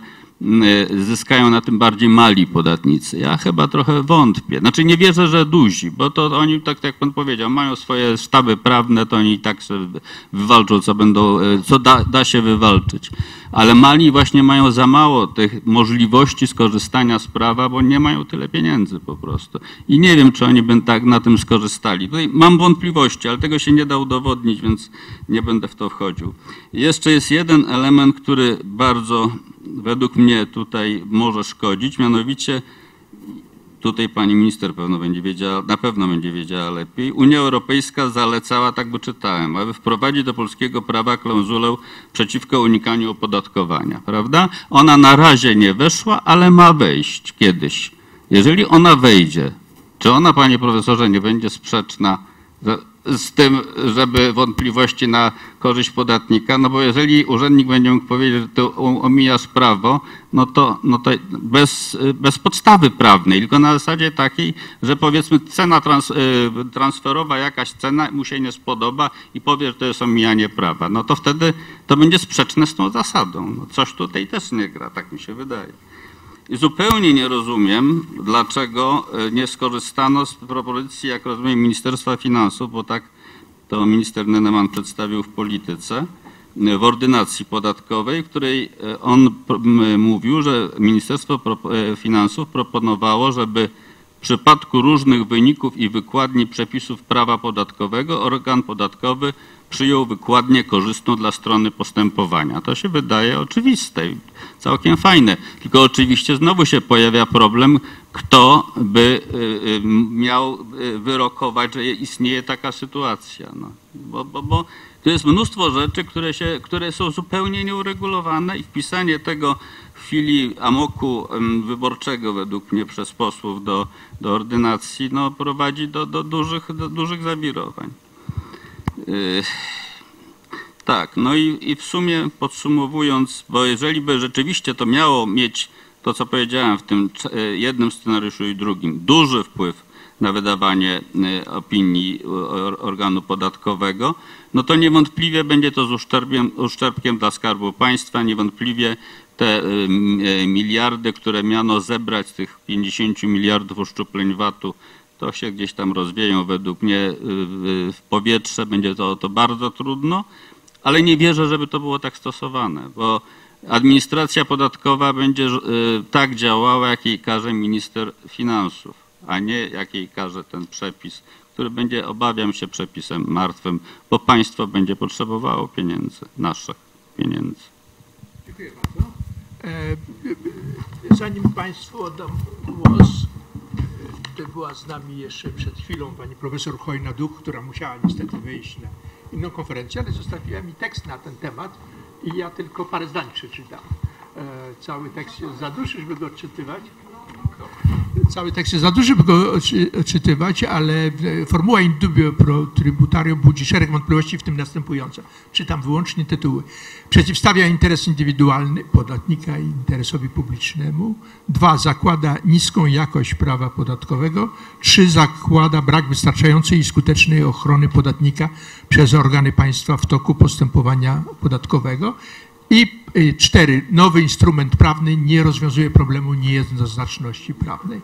zyskają na tym bardziej mali podatnicy. Ja chyba trochę wątpię. Znaczy nie wierzę, że duzi, bo to oni, tak jak pan powiedział, mają swoje sztaby prawne, to oni i tak sobie wywalczą, co będą, yy, co da, da się wywalczyć. Ale mali właśnie mają za mało tych możliwości skorzystania z prawa, bo nie mają tyle pieniędzy po prostu. I nie wiem, czy oni by tak na tym skorzystali. Tutaj mam wątpliwości, ale tego się nie da udowodnić, więc nie będę w to wchodził. Jeszcze jest jeden element, który bardzo według mnie tutaj może szkodzić, mianowicie tutaj pani minister pewno będzie wiedziała, na pewno będzie wiedziała lepiej. Unia Europejska zalecała, tak by czytałem, aby wprowadzić do polskiego prawa klauzulę przeciwko unikaniu opodatkowania, prawda? Ona na razie nie weszła, ale ma wejść kiedyś. Jeżeli ona wejdzie, czy ona, panie profesorze, nie będzie sprzeczna z- tym, żeby wątpliwości na korzyść podatnika, no bo jeżeli urzędnik będzie mógł powiedzieć, że ty o- omijasz prawo, no to, no to bez, bez podstawy prawnej, tylko na zasadzie takiej, że powiedzmy cena trans, y, transferowa, jakaś cena mu się nie spodoba i powie, że to jest omijanie prawa, no to wtedy to będzie sprzeczne z tą zasadą. No coś tutaj też nie gra, tak mi się wydaje. I zupełnie nie rozumiem, dlaczego e, nie skorzystano z propozycji, jak rozumiem, Ministerstwa Finansów, bo tak to minister Neneman przedstawił w polityce, e, w ordynacji podatkowej, w której e, on mówił, że Ministerstwo Finansów proponowało, żeby w przypadku różnych wyników i wykładni przepisów prawa podatkowego organ podatkowy przyjął wykładnię korzystną dla strony postępowania. To się wydaje oczywiste i całkiem fajne. Tylko oczywiście znowu się pojawia problem, kto by y, y, miał y, wyrokować, że istnieje taka sytuacja. No. Bo, bo, bo to jest mnóstwo rzeczy, które, się, które są zupełnie nieuregulowane i wpisanie tego w chwili amoku wyborczego według mnie przez posłów do, do ordynacji no, prowadzi do, do, dużych, do dużych zawirowań. Yy, Tak, no i, i w sumie podsumowując, bo jeżeli by rzeczywiście to miało mieć to, co powiedziałem w tym e, jednym scenariuszu i drugim, duży wpływ na wydawanie e, opinii or- organu podatkowego, no to niewątpliwie będzie to z uszczerbkiem, dla Skarbu Państwa, niewątpliwie te miliardy, które miano zebrać tych 50 miliardów uszczupleń VAT-u, to się gdzieś tam rozwieją według mnie y, w powietrze, będzie to, to bardzo trudno, ale nie wierzę, żeby to było tak stosowane, bo administracja podatkowa będzie y, tak działała, jak jej każe minister finansów, a nie jak jej każe ten przepis, który będzie, obawiam się, przepisem martwym, bo państwo będzie potrzebowało pieniędzy, naszych pieniędzy. Dziękuję bardzo. E, Zanim Państwu oddam głos, tutaj była z nami jeszcze przed chwilą pani profesor Hojna-Duch, która musiała niestety wyjść na inną konferencję, ale zostawiła mi tekst na ten temat I ja tylko parę zdań przeczytam. E, Cały tekst jest za dłuższy, żeby go odczytywać. Cały tekst jest za duży, żeby go odczy- odczytywać, ale e, formuła in dubio pro tributario budzi szereg wątpliwości, w tym następujące. Czytam wyłącznie tytuły. Przeciwstawia interes indywidualny podatnika interesowi publicznemu. Dwa, zakłada niską jakość prawa podatkowego. Trzy, zakłada brak wystarczającej i skutecznej ochrony podatnika przez organy państwa w toku postępowania podatkowego. I y, cztery, nowy instrument prawny nie rozwiązuje problemu niejednoznaczności prawnej.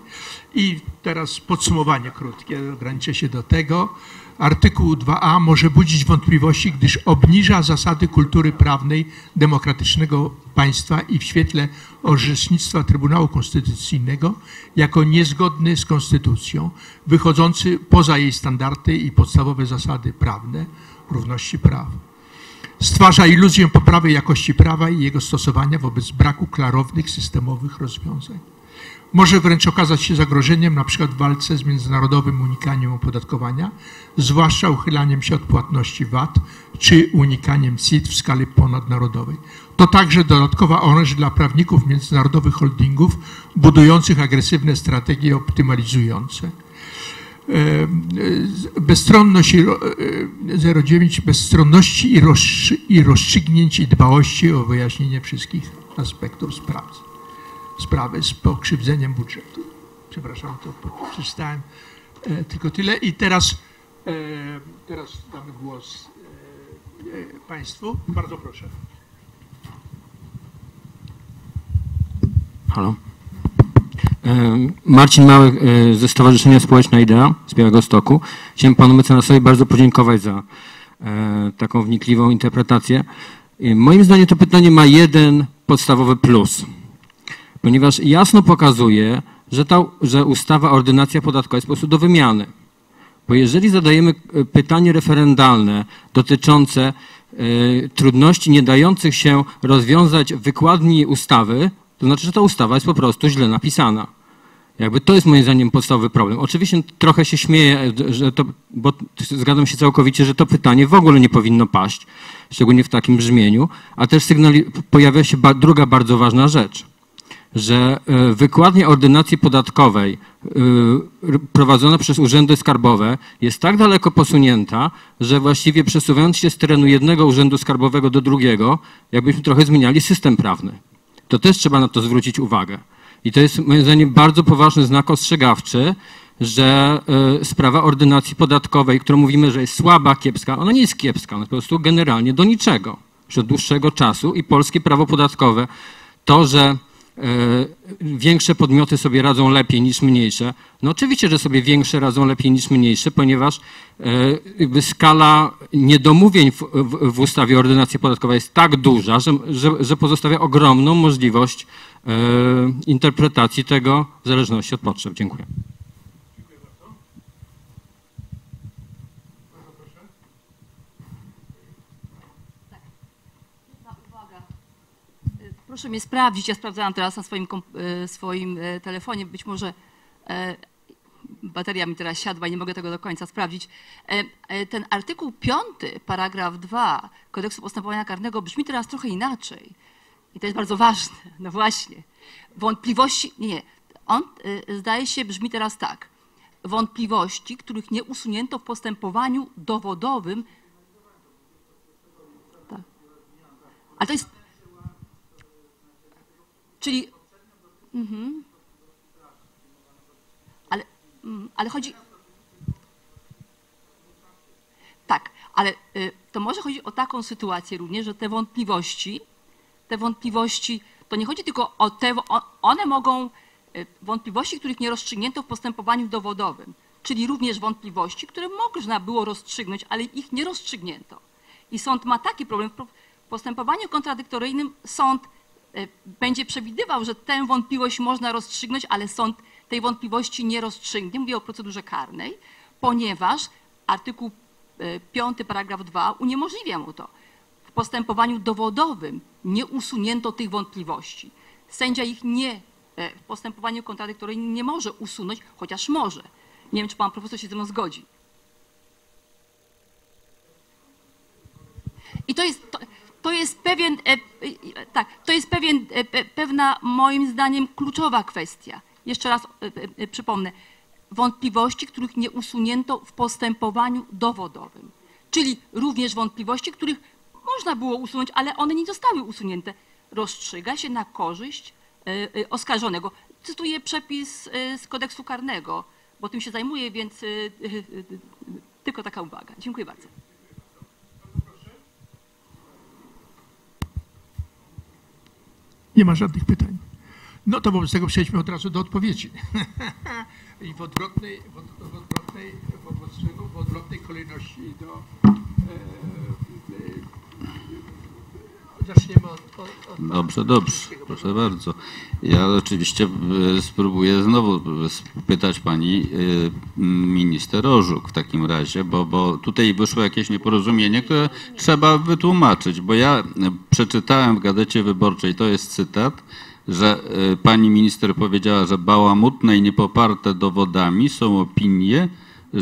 I teraz podsumowanie krótkie, ograniczę się do tego. Artykuł 2a może budzić wątpliwości, gdyż obniża zasady kultury prawnej demokratycznego państwa i w świetle orzecznictwa Trybunału Konstytucyjnego jako niezgodny z konstytucją, wychodzący poza jej standardy i podstawowe zasady prawne równości praw stwarza iluzję poprawy jakości prawa i jego stosowania wobec braku klarownych systemowych rozwiązań. Może wręcz okazać się zagrożeniem przykład w walce z międzynarodowym unikaniem opodatkowania, zwłaszcza uchylaniem się od płatności VAT czy unikaniem CIT w skali ponadnarodowej. To także dodatkowa oręż dla prawników międzynarodowych holdingów budujących agresywne strategie optymalizujące bezstronność i ro- e, 09 bezstronności i, rozstrzy- i rozstrzygnięć i dbałości o wyjaśnienie wszystkich aspektów sprawy, sprawy z pokrzywdzeniem budżetu. Przepraszam, to przeczytałem e, tylko tyle i teraz, e, teraz damy głos e, Państwu. Bardzo proszę. Halo. E, Marcin Małek ze Stowarzyszenia Społeczna Idea z Białego Stoku. Chciałem panu mecenasowi bardzo podziękować za e, taką wnikliwą interpretację. E, Moim zdaniem to pytanie ma jeden podstawowy plus, ponieważ jasno pokazuje, że, ta, że ustawa ordynacja podatkowa jest po prostu do wymiany. Bo jeżeli zadajemy pytanie referendalne dotyczące trudności nie dających się rozwiązać wykładni ustawy, to znaczy, że ta ustawa jest po prostu źle napisana. Jakby to jest moim zdaniem podstawowy problem. Oczywiście trochę się śmieję, że to, bo zgadzam się całkowicie, że to pytanie w ogóle nie powinno paść, szczególnie w takim brzmieniu, a też sygnali, pojawia się ba, druga bardzo ważna rzecz, że e, wykładnia ordynacji podatkowej e, prowadzona przez urzędy skarbowe jest tak daleko posunięta, że właściwie przesuwając się z terenu jednego urzędu skarbowego do drugiego, jakbyśmy trochę zmieniali system prawny. To też trzeba na to zwrócić uwagę. I to jest moim zdaniem bardzo poważny znak ostrzegawczy, że e, sprawa ordynacji podatkowej, którą mówimy, że jest słaba, kiepska, ona nie jest kiepska, ona jest po prostu generalnie do niczego już od dłuższego czasu i polskie prawo podatkowe, to, że większe podmioty sobie radzą lepiej niż mniejsze, no oczywiście, że sobie większe radzą lepiej niż mniejsze, ponieważ e, skala niedomówień w ustawie ordynacji podatkowej jest tak duża, że, że, że pozostawia ogromną możliwość e, interpretacji tego w zależności od potrzeb. Dziękuję. Proszę mnie sprawdzić, ja sprawdzałam teraz na swoim, e, swoim e, telefonie, być może e, bateria mi teraz siadła i nie mogę tego do końca sprawdzić. Ten artykuł 5, paragraf 2 kodeksu postępowania karnego brzmi teraz trochę inaczej. I to jest bardzo ważne. No właśnie. Wątpliwości, nie, nie. On zdaje się brzmi teraz tak. Wątpliwości, których nie usunięto w postępowaniu dowodowym. Tak. Ale to jest. Czyli. Mhm. Ale, mm, ale chodzi. Tak, ale y, to może chodzić o taką sytuację również, że te wątpliwości, te wątpliwości, to nie chodzi tylko o te, one mogą, y, wątpliwości, których nie rozstrzygnięto w postępowaniu dowodowym, czyli również wątpliwości, które można było rozstrzygnąć, ale ich nie rozstrzygnięto. I sąd ma taki problem. W postępowaniu kontradyktoryjnym sąd będzie przewidywał, że tę wątpliwość można rozstrzygnąć, ale sąd tej wątpliwości nie rozstrzygnie. Mówię o procedurze karnej, ponieważ artykuł 5, paragraf 2 uniemożliwia mu to. W postępowaniu dowodowym nie usunięto tych wątpliwości. Sędzia ich nie, e, w postępowaniu kontradyktoryjnym nie może usunąć, chociaż może. Nie wiem, czy pan profesor się ze mną zgodzi. I to jest, to, to jest pewien, e, tak, to jest pewien, e, pe- pewna moim zdaniem kluczowa kwestia. Jeszcze raz e, przypomnę. Wątpliwości, których nie usunięto w postępowaniu dowodowym. Czyli również wątpliwości, których można było usunąć, ale one nie zostały usunięte. Rozstrzyga się na korzyść oskarżonego. Cytuję przepis z kodeksu karnego, bo tym się zajmuję, więc tylko taka uwaga. Dziękuję bardzo. Nie ma żadnych pytań. No to wobec tego przejdźmy od razu do odpowiedzi. I w odwrotnej, w od- w odwrotnej, w odwrotnej kolejności do... E, zaczniemy od... od, od Dobrze, dobrze, proszę bardzo. Ja oczywiście e, spróbuję znowu spytać pani e, minister Ożuk w takim razie, bo, bo tutaj wyszło jakieś nieporozumienie, które trzeba wytłumaczyć, bo ja e, przeczytałem w Gazecie Wyborczej, to jest cytat, że e, pani minister powiedziała, że bałamutne i niepoparte dowodami są opinie,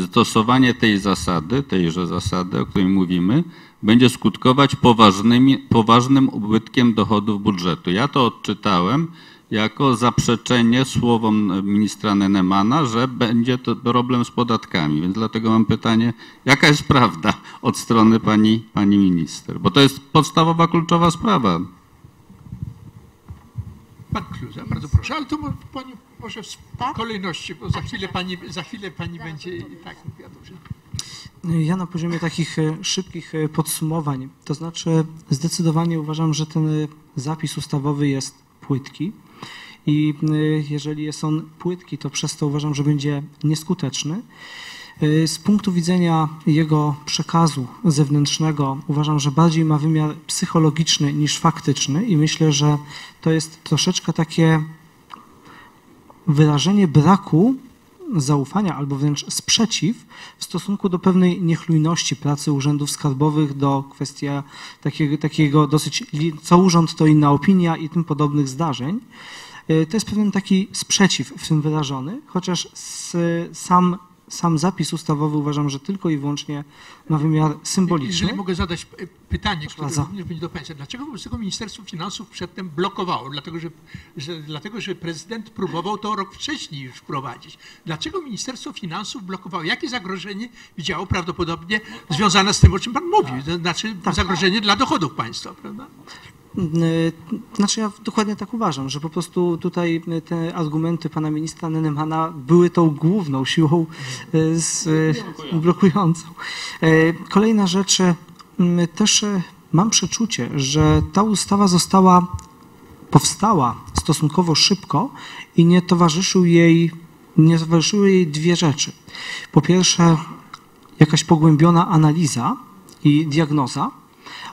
stosowanie tej zasady, tejże zasady, o której mówimy, będzie skutkować poważnymi, poważnym ubytkiem dochodów budżetu. Ja to odczytałem jako zaprzeczenie słowom ministra Nenemana, że będzie to problem z podatkami. Więc dlatego mam pytanie, jaka jest prawda od strony pani, pani minister? Bo to jest podstawowa, kluczowa sprawa. Pan Kluza, bardzo proszę, ale to pani może w Tak? kolejności, bo za chwilę pani, za chwilę pani będzie i tak mówiła dobrze. Ja na poziomie takich e, szybkich e, podsumowań, to znaczy zdecydowanie uważam, że ten e, zapis ustawowy jest płytki i jeżeli jest on płytki, to przez to uważam, że będzie nieskuteczny. Z punktu widzenia jego przekazu zewnętrznego uważam, że bardziej ma wymiar psychologiczny niż faktyczny i myślę, że to jest troszeczkę takie wyrażenie braku zaufania albo wręcz sprzeciw w stosunku do pewnej niechlujności pracy urzędów skarbowych, do kwestii takiego, takiego dosyć, co urząd to inna opinia i tym podobnych zdarzeń. Y, To jest pewien taki sprzeciw w tym wyrażony, chociaż sam, sam zapis ustawowy uważam, że tylko i wyłącznie ma wymiar symboliczny. Jeżeli mogę zadać pytanie, które również będzie do Państwa. Dlaczego wobec tego Ministerstwo Finansów przedtem blokowało? Dlatego że, że, dlatego, że prezydent próbował to rok wcześniej już wprowadzić. Dlaczego Ministerstwo Finansów blokowało? Jakie zagrożenie widziało prawdopodobnie związane z tym, o czym Pan mówił? To znaczy zagrożenie dla dochodów państwa, prawda? Y, Znaczy ja dokładnie tak uważam, że po prostu tutaj te argumenty pana ministra Nenemana były tą główną siłą y, z, y, blokującą. Kolejna rzecz, też mam przeczucie, że ta ustawa została, powstała stosunkowo szybko i nie towarzyszył jej, nie towarzyszyły jej dwie rzeczy. Po pierwsze jakaś pogłębiona analiza i diagnoza,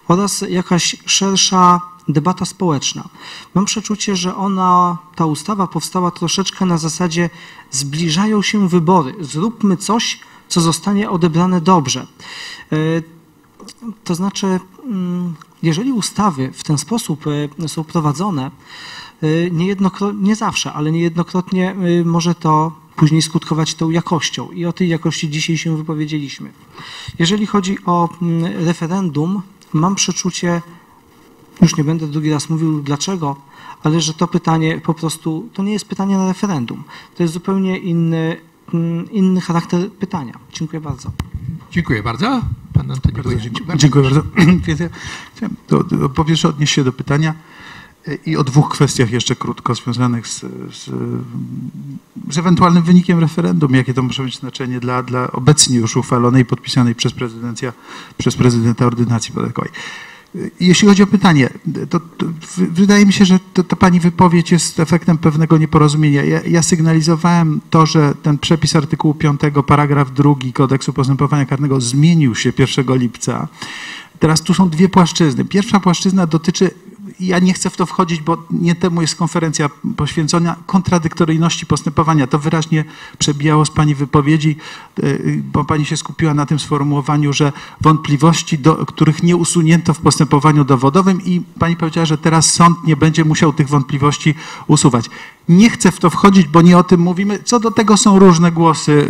oraz jakaś szersza debata społeczna. Mam przeczucie, że ona, ta ustawa powstała troszeczkę na zasadzie zbliżają się wybory, zróbmy coś, co zostanie odebrane dobrze. E, To znaczy, mm, jeżeli ustawy w ten sposób e, są prowadzone, e, niejednokrotnie, nie zawsze, ale niejednokrotnie może to później skutkować tą jakością i o tej jakości dzisiaj się wypowiedzieliśmy. Jeżeli chodzi o mm, referendum, mam przeczucie, już nie będę drugi raz mówił dlaczego, ale że to pytanie po prostu, to nie jest pytanie na referendum. To jest zupełnie inny, mm, inny charakter pytania. Dziękuję bardzo. Dziękuję bardzo. Pan Antoni Bardzo dziękuję, dziękuję bardzo. Po pierwsze odnieść się do pytania i o dwóch kwestiach jeszcze krótko związanych z, z, z ewentualnym wynikiem referendum, jakie to może mieć znaczenie dla, dla obecnie już uchwalonej i podpisanej przez, prezydencja, przez prezydenta ordynacji podatkowej. Jeśli chodzi o pytanie, to, to wydaje mi się, że to pani wypowiedź jest efektem pewnego nieporozumienia. Ja, ja sygnalizowałem to, że ten przepis artykułu 5, paragraf 2 kodeksu postępowania karnego zmienił się 1 lipca. Teraz tu są dwie płaszczyzny. Pierwsza płaszczyzna dotyczy ja nie chcę w to wchodzić, bo nie temu jest konferencja poświęcona kontradyktoryjności postępowania. To wyraźnie przebijało z pani wypowiedzi, y, bo pani się skupiła na tym sformułowaniu, że wątpliwości, do, których nie usunięto w postępowaniu dowodowym i pani powiedziała, że teraz sąd nie będzie musiał tych wątpliwości usuwać. Nie chcę w to wchodzić, bo nie o tym mówimy. Co do tego są różne głosy y,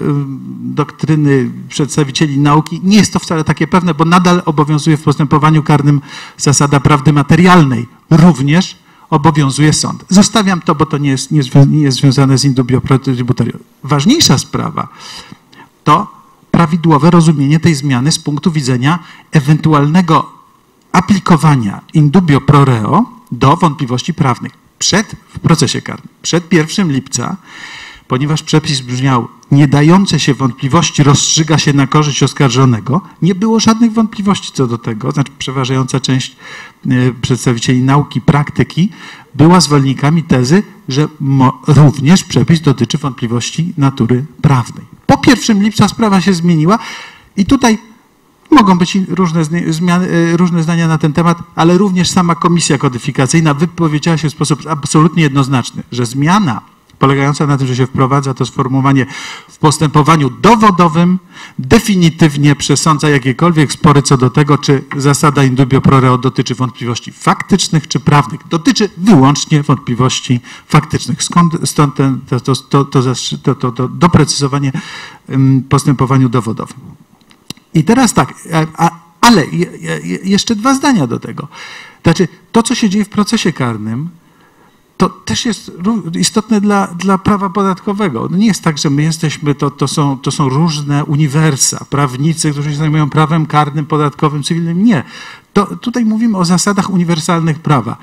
doktryny przedstawicieli nauki. Nie jest to wcale takie pewne, bo nadal obowiązuje w postępowaniu karnym zasada prawdy materialnej. Również obowiązuje sąd. Zostawiam to, bo to nie jest, nie jest, nie jest związane z. Ważniejsza sprawa to prawidłowe rozumienie tej zmiany z punktu widzenia ewentualnego aplikowania indubio pro reo do wątpliwości prawnych przed, w procesie karnym. Przed 1 lipca, ponieważ przepis brzmiał nie dające się wątpliwości rozstrzyga się na korzyść oskarżonego, nie było żadnych wątpliwości co do tego, znaczy przeważająca część y, przedstawicieli nauki, praktyki była zwolennikami tezy, że również przepis dotyczy wątpliwości natury prawnej. Po 1 lipca sprawa się zmieniła i tutaj Mogą być różne, zmiany, e, różne zdania na ten temat, ale również sama komisja kodyfikacyjna wypowiedziała się w sposób absolutnie jednoznaczny, że zmiana polegająca na tym, że się wprowadza to sformułowanie w postępowaniu dowodowym, definitywnie przesądza jakiekolwiek spory co do tego, czy zasada indubio pro reo dotyczy wątpliwości faktycznych czy prawnych. Dotyczy wyłącznie wątpliwości faktycznych. Skąd, stąd ten, to, to, to, to, doprecyzowanie postępowaniu dowodowym. I teraz tak, a, ale jeszcze dwa zdania do tego. Znaczy, to, co się dzieje w procesie karnym, to też jest istotne dla, dla prawa podatkowego. No nie jest tak, że my jesteśmy, to, to, są, to są różne uniwersa, prawnicy, którzy się zajmują prawem karnym, podatkowym, cywilnym. Nie. To, tutaj mówimy o zasadach uniwersalnych prawa.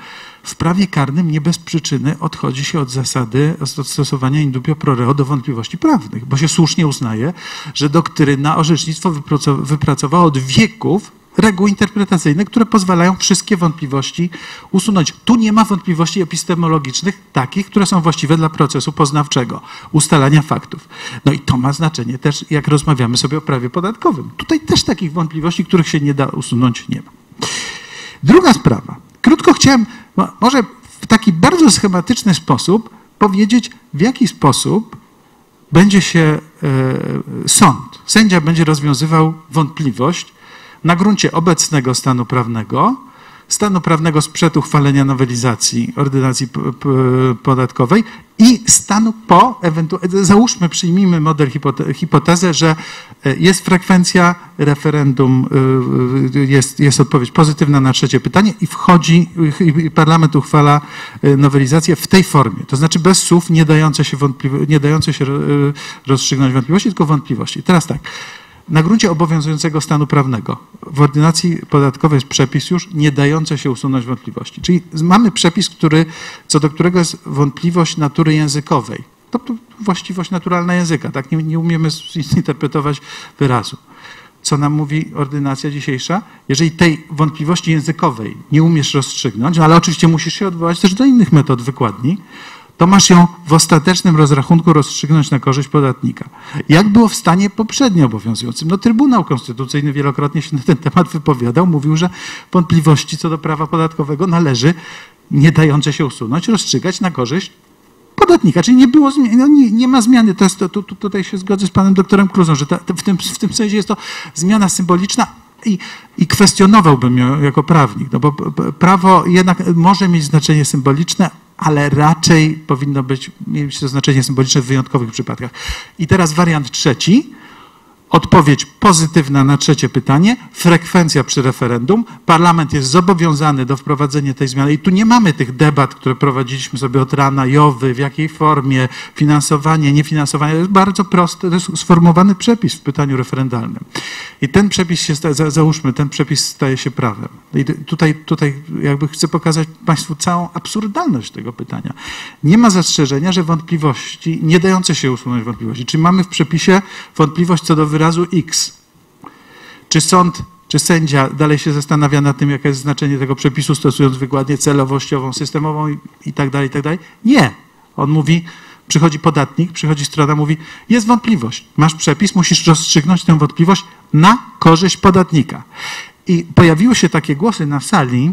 W prawie karnym nie bez przyczyny odchodzi się od zasady stosowania indubio pro reo do wątpliwości prawnych, bo się słusznie uznaje, że doktryna orzecznictwo wypracowała od wieków reguły interpretacyjne, które pozwalają wszystkie wątpliwości usunąć. Tu nie ma wątpliwości epistemologicznych, takich, które są właściwe dla procesu poznawczego, ustalania faktów. No i to ma znaczenie też, jak rozmawiamy sobie o prawie podatkowym. Tutaj też takich wątpliwości, których się nie da usunąć, nie ma. Druga sprawa. Krótko chciałem, może w taki bardzo schematyczny sposób powiedzieć, w jaki sposób będzie się e, sąd, sędzia będzie rozwiązywał wątpliwość na gruncie obecnego stanu prawnego, stanu prawnego sprzed uchwalenia nowelizacji ordynacji podatkowej i stanu po, załóżmy, przyjmijmy model, hipotezę, że e, jest frekwencja, referendum, e, e, jest, jest odpowiedź pozytywna na trzecie pytanie i wchodzi, i parlament uchwala nowelizację w tej formie, to znaczy bez słów nie dające się, nie dające się rozstrzygnąć wątpliwości, tylko wątpliwości. Teraz tak, na gruncie obowiązującego stanu prawnego. W ordynacji podatkowej jest przepis już nie dający się usunąć wątpliwości. Czyli mamy przepis, który, co do którego jest wątpliwość natury językowej. To, to właściwość naturalna języka, tak? Nie, nie umiemy zinterpretować wyrazu. Co nam mówi ordynacja dzisiejsza? Jeżeli tej wątpliwości językowej nie umiesz rozstrzygnąć, no ale oczywiście musisz się odwołać też do innych metod wykładni, to masz ją w ostatecznym rozrachunku rozstrzygnąć na korzyść podatnika. Jak było w stanie poprzednio obowiązującym? No Trybunał Konstytucyjny wielokrotnie się na ten temat wypowiadał, mówił, że wątpliwości co do prawa podatkowego należy, nie dające się usunąć, rozstrzygać na korzyść podatnika. Czyli nie było no nie, nie, ma zmiany. To jest, to, to, tutaj się zgodzę z panem doktorem Kruzą, że ta, w, tym, w tym sensie jest to zmiana symboliczna, i, i, kwestionowałbym ją jako prawnik, no bo prawo jednak może mieć znaczenie symboliczne, ale raczej powinno być, mieć to znaczenie symboliczne w wyjątkowych przypadkach. I teraz wariant trzeci. Odpowiedź pozytywna na trzecie pytanie. Frekwencja przy referendum. Parlament jest zobowiązany do wprowadzenia tej zmiany. I tu nie mamy tych debat, które prowadziliśmy sobie od rana. Jowy, w jakiej formie, finansowanie, niefinansowanie. To jest bardzo prosty, to jest sformułowany przepis w pytaniu referendalnym. I ten przepis się, załóżmy, ten przepis staje się prawem. I tutaj, tutaj jakby chcę pokazać Państwu całą absurdalność tego pytania. Nie ma zastrzeżenia, że wątpliwości, nie dające się usunąć wątpliwości. Czyli mamy w przepisie wątpliwość co do wyrazu X. Czy sąd, czy sędzia dalej się zastanawia nad tym, jakie jest znaczenie tego przepisu, stosując wykładnię celowościową, systemową i, tak dalej, i tak dalej? Nie. On mówi, Przychodzi podatnik, przychodzi strona, mówi: Jest wątpliwość, masz przepis, musisz rozstrzygnąć tę wątpliwość na korzyść podatnika. I pojawiły się takie głosy na sali,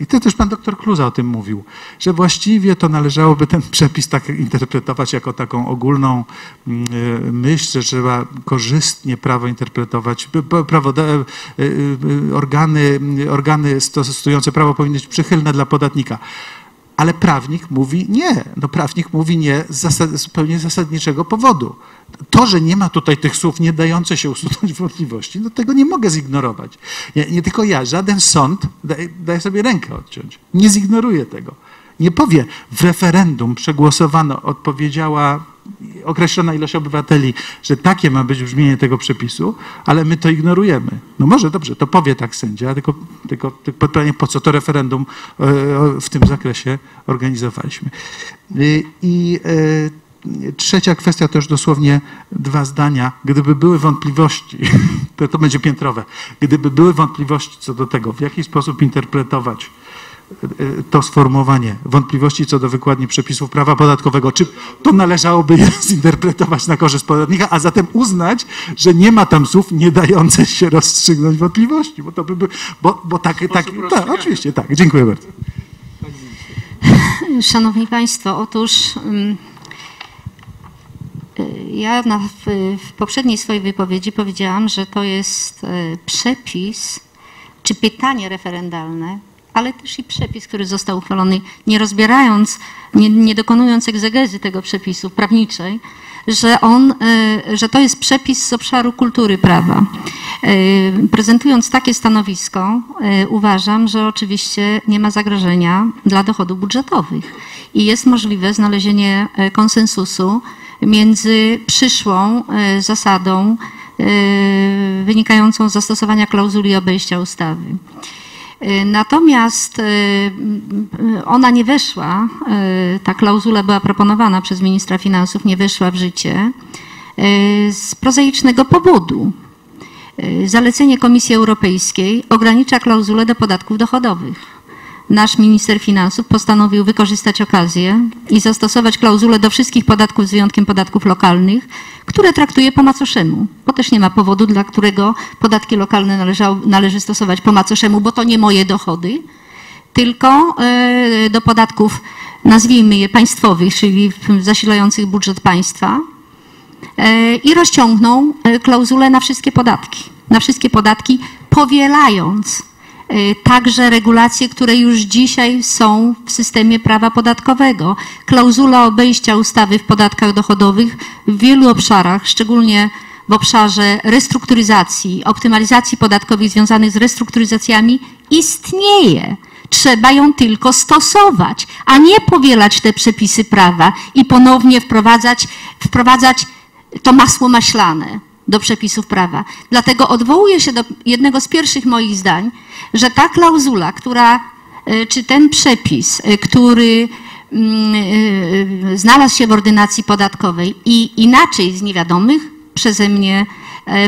I to też pan doktor Kluza o tym mówił, że właściwie to należałoby ten przepis tak interpretować jako taką ogólną mm, e, myśl, że trzeba korzystnie prawo interpretować, prawo, e, e, organy, organy stosujące prawo powinny być przychylne dla podatnika. Ale prawnik mówi nie. No prawnik mówi nie z zasad, zupełnie zasadniczego powodu. To, że nie ma tutaj tych słów nie dające się usunąć wątpliwości, no tego nie mogę zignorować. Nie, nie tylko ja, żaden sąd daje, daje sobie rękę odciąć. Nie zignoruje tego. Nie powie, w referendum przegłosowano, odpowiedziała określona ilość obywateli, że takie ma być brzmienie tego przepisu, ale my to ignorujemy. No może dobrze, to powie tak sędzia, tylko, tylko, tylko pytanie, po co to referendum e, w tym zakresie organizowaliśmy. Y, I e, trzecia kwestia to już dosłownie dwa zdania. Gdyby były wątpliwości, to, to będzie piętrowe, gdyby były wątpliwości co do tego, w jaki sposób interpretować e, to sformułowanie wątpliwości co do wykładni przepisów prawa podatkowego, czy to należałoby je zinterpretować na korzyść podatnika, a zatem uznać, że nie ma tam słów nie dające się rozstrzygnąć wątpliwości, bo to by, by bo, bo tak, tak, tak, oczywiście, tak, dziękuję bardzo. Szanowni Państwo, otóż ym, y, ja na, w, w poprzedniej swojej wypowiedzi powiedziałam, że to jest y, przepis czy pytanie referendalne, ale też i przepis, który został uchwalony, nie rozbierając, nie, nie dokonując egzegezy tego przepisu prawniczej, że, on, y, że to jest przepis z obszaru kultury prawa. Y, Prezentując takie stanowisko, y, uważam, że oczywiście nie ma zagrożenia dla dochodów budżetowych i jest możliwe znalezienie konsensusu między przyszłą zasadą wynikającą z zastosowania klauzuli obejścia ustawy. Y, Natomiast y, ona nie weszła, y, ta klauzula była proponowana przez ministra finansów, nie weszła w życie z prozaicznego powodu. Zalecenie Komisji Europejskiej ogranicza klauzulę do podatków dochodowych. Nasz minister finansów postanowił wykorzystać okazję i zastosować klauzulę do wszystkich podatków z wyjątkiem podatków lokalnych, które traktuje po macoszemu, bo też nie ma powodu, dla którego podatki lokalne należy stosować po macoszemu, bo to nie moje dochody, tylko e, do podatków, nazwijmy je państwowych, czyli zasilających budżet państwa e, i rozciągnął e, klauzulę na wszystkie podatki. Na wszystkie podatki, powielając także regulacje, które już dzisiaj są w systemie prawa podatkowego. Klauzula obejścia ustawy w podatkach dochodowych w wielu obszarach, szczególnie w obszarze restrukturyzacji, optymalizacji podatkowych związanych z restrukturyzacjami istnieje. Trzeba ją tylko stosować, a nie powielać te przepisy prawa i ponownie wprowadzać, wprowadzać to masło maślane do przepisów prawa. Dlatego odwołuję się do jednego z pierwszych moich zdań, że ta klauzula, która, e, czy ten przepis, e, który mm, e, znalazł się w ordynacji podatkowej i inaczej z niewiadomych przeze mnie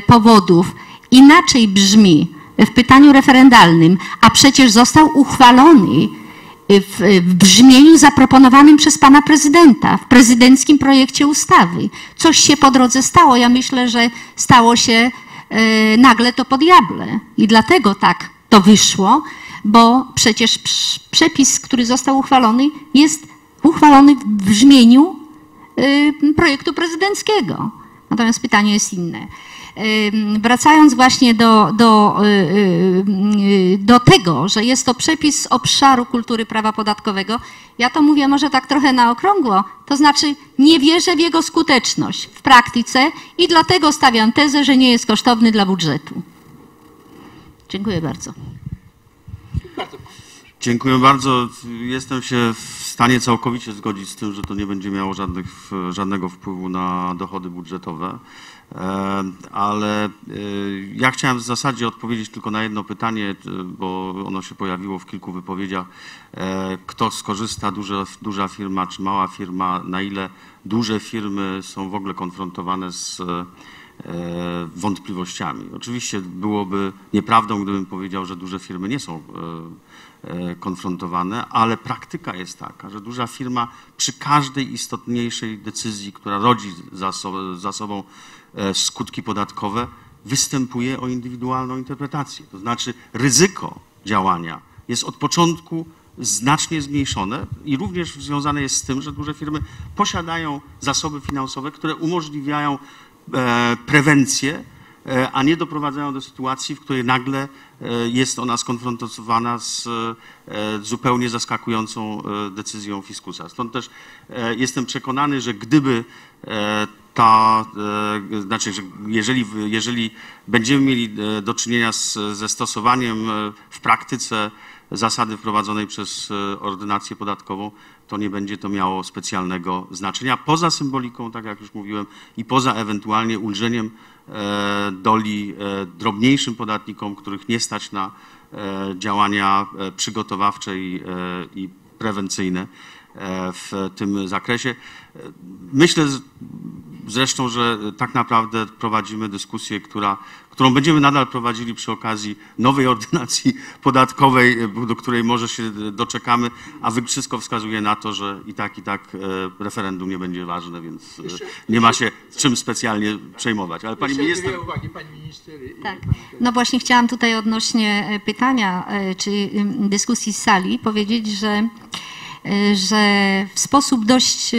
powodów, inaczej brzmi w pytaniu referendalnym, a przecież został uchwalony w, w brzmieniu zaproponowanym przez pana prezydenta w prezydenckim projekcie ustawy. Coś się po drodze stało. Ja myślę, że stało się e, nagle to po diable. I dlatego tak to wyszło, bo przecież prz- przepis, który został uchwalony, jest uchwalony w brzmieniu y, projektu prezydenckiego. Natomiast pytanie jest inne. Wracając właśnie do, do, y, y, y, do tego, że jest to przepis z obszaru kultury prawa podatkowego, ja to mówię może tak trochę na okrągło, to znaczy nie wierzę w jego skuteczność w praktyce i dlatego stawiam tezę, że nie jest kosztowny dla budżetu. Dziękuję bardzo. Dziękuję bardzo. Jestem się w stanie całkowicie zgodzić z tym, że to nie będzie miało żadnych, żadnego wpływu na dochody budżetowe. E, Ale e, ja chciałem w zasadzie odpowiedzieć tylko na jedno pytanie, e, bo ono się pojawiło w kilku wypowiedziach. Kto skorzysta, duża, duża firma czy mała firma, na ile duże firmy są w ogóle konfrontowane z wątpliwościami. Oczywiście byłoby nieprawdą, gdybym powiedział, że duże firmy nie są konfrontowane, ale praktyka jest taka, że duża firma przy każdej istotniejszej decyzji, która rodzi za, so, za sobą skutki podatkowe, występuje o indywidualną interpretację. To znaczy ryzyko działania jest od początku znacznie zmniejszone i również związane jest z tym, że duże firmy posiadają zasoby finansowe, które umożliwiają e, prewencję, e, a nie doprowadzają do sytuacji, w której nagle e, jest ona skonfrontowana z e, zupełnie zaskakującą e, decyzją fiskusa. Stąd też e, jestem przekonany, że gdyby e, ta, e, znaczy, że jeżeli, jeżeli będziemy mieli e, do czynienia z, ze stosowaniem e, w praktyce zasady wprowadzonej przez e, ordynację podatkową, to nie będzie to miało specjalnego znaczenia. Poza symboliką, tak jak już mówiłem, i poza ewentualnie ulżeniem e, doli e, drobniejszym podatnikom, których nie stać na e, działania e, przygotowawcze i, e, i prewencyjne. e, w tym zakresie. Myślę zresztą, że tak naprawdę prowadzimy dyskusję, która, którą będziemy nadal prowadzili przy okazji nowej ordynacji podatkowej, do której może się doczekamy, a wy- wszystko wskazuje na to, że i tak, i tak e, referendum nie będzie ważne, więc e, nie ma się czym specjalnie przejmować. Ale pani minister... uwagi, pani minister. Tak. No właśnie chciałam tutaj odnośnie e, pytania czy dyskusji z sali powiedzieć, że, że w sposób dość, e,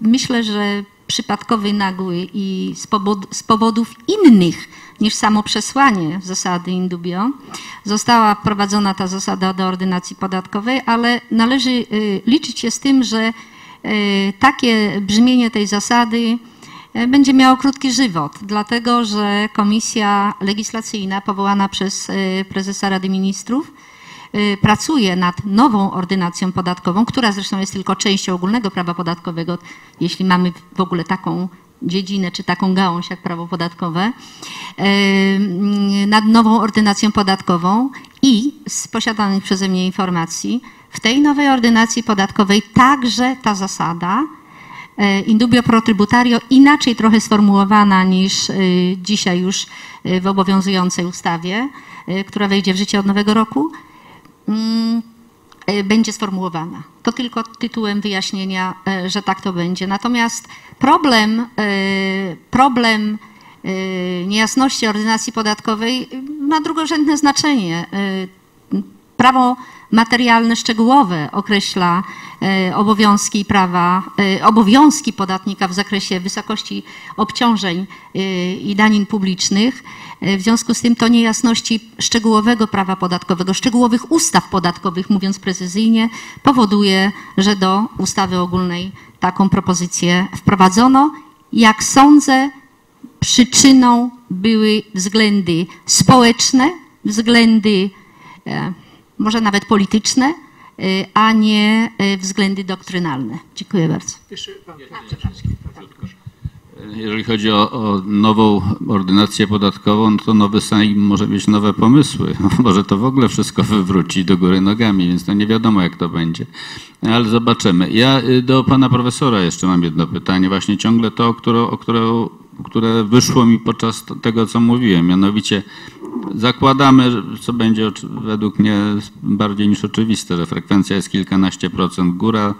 myślę, że przypadkowy, nagły i z, powod, z powodów innych niż samo przesłanie zasady indubio, została wprowadzona ta zasada do ordynacji podatkowej, ale należy e, liczyć się z tym, że takie brzmienie tej zasady będzie miało krótki żywot, dlatego że komisja legislacyjna powołana przez prezesa Rady Ministrów pracuje nad nową ordynacją podatkową, która zresztą jest tylko częścią ogólnego prawa podatkowego, jeśli mamy w ogóle taką dziedzinę czy taką gałąź jak prawo podatkowe, mm, nad nową ordynacją podatkową i z posiadanych przeze mnie informacji, w tej nowej ordynacji podatkowej także ta zasada e, indubio pro tributario inaczej trochę sformułowana niż dzisiaj już w obowiązującej ustawie, która wejdzie w życie od nowego roku, będzie sformułowana. To tylko tytułem wyjaśnienia, e, że tak to będzie. Natomiast problem, e, problem niejasności ordynacji podatkowej ma drugorzędne znaczenie. Prawo materialne szczegółowe określa e, obowiązki prawa, e, obowiązki podatnika w zakresie wysokości obciążeń e, i danin publicznych. W związku z tym to niejasności szczegółowego prawa podatkowego, szczegółowych ustaw podatkowych, mówiąc precyzyjnie, powoduje, że do ustawy ogólnej taką propozycję wprowadzono. Jak sądzę, przyczyną były względy społeczne, względy może nawet polityczne, e, a nie e, względy doktrynalne. Dziękuję bardzo. Czarczyński. Jeżeli chodzi o, o nową ordynację podatkową, no to nowy Sejm może mieć nowe pomysły. Może to w ogóle wszystko wywrócić do góry nogami, więc to nie wiadomo jak to będzie. Ale zobaczymy. Ja y, do pana profesora jeszcze mam jedno pytanie. Właśnie ciągle to, o które, o które, które wyszło mi podczas tego, co mówiłem. Mianowicie zakładamy, co będzie według mnie bardziej niż oczywiste, że frekwencja jest kilkanaście procent góra,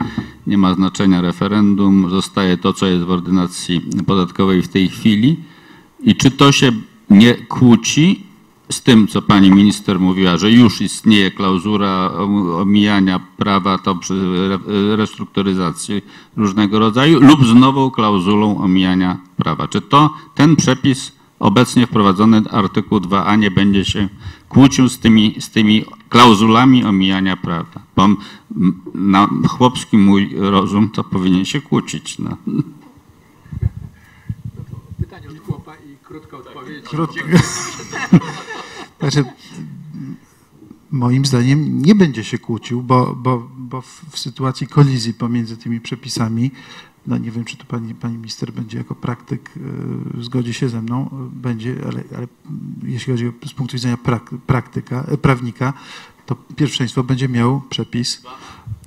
nie ma znaczenia referendum, zostaje to, co jest w ordynacji podatkowej w tej chwili. I czy to się nie kłóci z tym, co pani minister mówiła, że już istnieje klauzura om- omijania prawa to przy re- restrukturyzacji różnego rodzaju lub z nową klauzulą omijania prawa? Czy to ten przepis obecnie wprowadzony artykuł 2a nie będzie się kłócił z tymi, z tymi klauzulami omijania prawa? Bo na chłopski mój rozum to powinien się kłócić. No. Pytanie od chłopa i krótka odpowiedź. Krótko. Znaczy, moim zdaniem nie będzie się kłócił, bo, bo, bo w sytuacji kolizji pomiędzy tymi przepisami, no nie wiem, czy tu pani, pani minister będzie jako praktyk, y, zgodzi się ze mną, będzie, ale, ale jeśli chodzi o, z punktu widzenia prak, praktyka, y, prawnika, to pierwszeństwo będzie miał przepis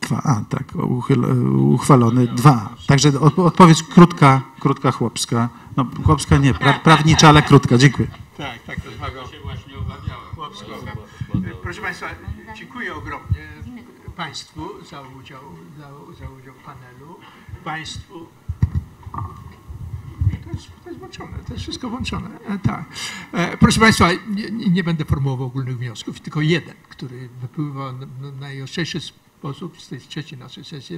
2a, tak, uchyl, uchwalony 2a. Także od, odpowiedź krótka, krótka chłopska. No chłopska nie, pra, prawnicza, ale krótka. Dziękuję. Tak, tak, to zmawiał. Chłopsko. Proszę Państwa, dziękuję ogromnie Państwu za udział, za, za udział w panelu. Państwu To jest, włączone, to jest wszystko włączone. E, tak. E, proszę Państwa, nie, nie będę formułował ogólnych wniosków, tylko jeden, który wypływa na najostrzejszy sposób z tej trzeciej naszej sesji,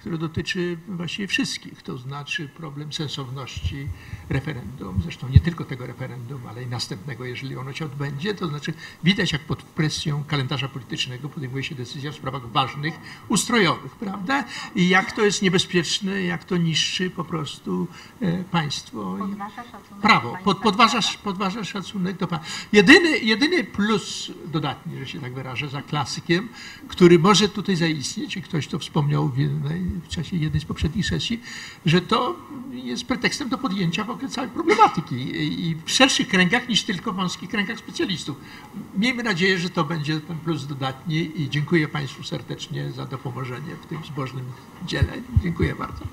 który dotyczy właściwie wszystkich, to znaczy problem sensowności referendum, zresztą nie tylko tego referendum, ale i następnego, jeżeli ono się odbędzie, to znaczy widać jak pod presją kalendarza politycznego podejmuje się decyzja w sprawach ważnych, ustrojowych, prawda? I jak to jest niebezpieczne, jak to niszczy po prostu e, państwo. i- prawo, pod, podważa, podważa szacunek do pana. Jedyny, jedyny plus dodatni, że się tak wyrażę, za klasykiem, który może tutaj zaistnieć, i ktoś to wspomniał w, jednej, w czasie jednej z poprzednich sesji, że to jest pretekstem do podjęcia w ogóle całej problematyki i, w szerszych kręgach niż tylko w wąskich kręgach specjalistów. Miejmy nadzieję, że to będzie ten plus dodatni i dziękuję Państwu serdecznie za dopomożenie w tym zbożnym dziele. Dziękuję bardzo.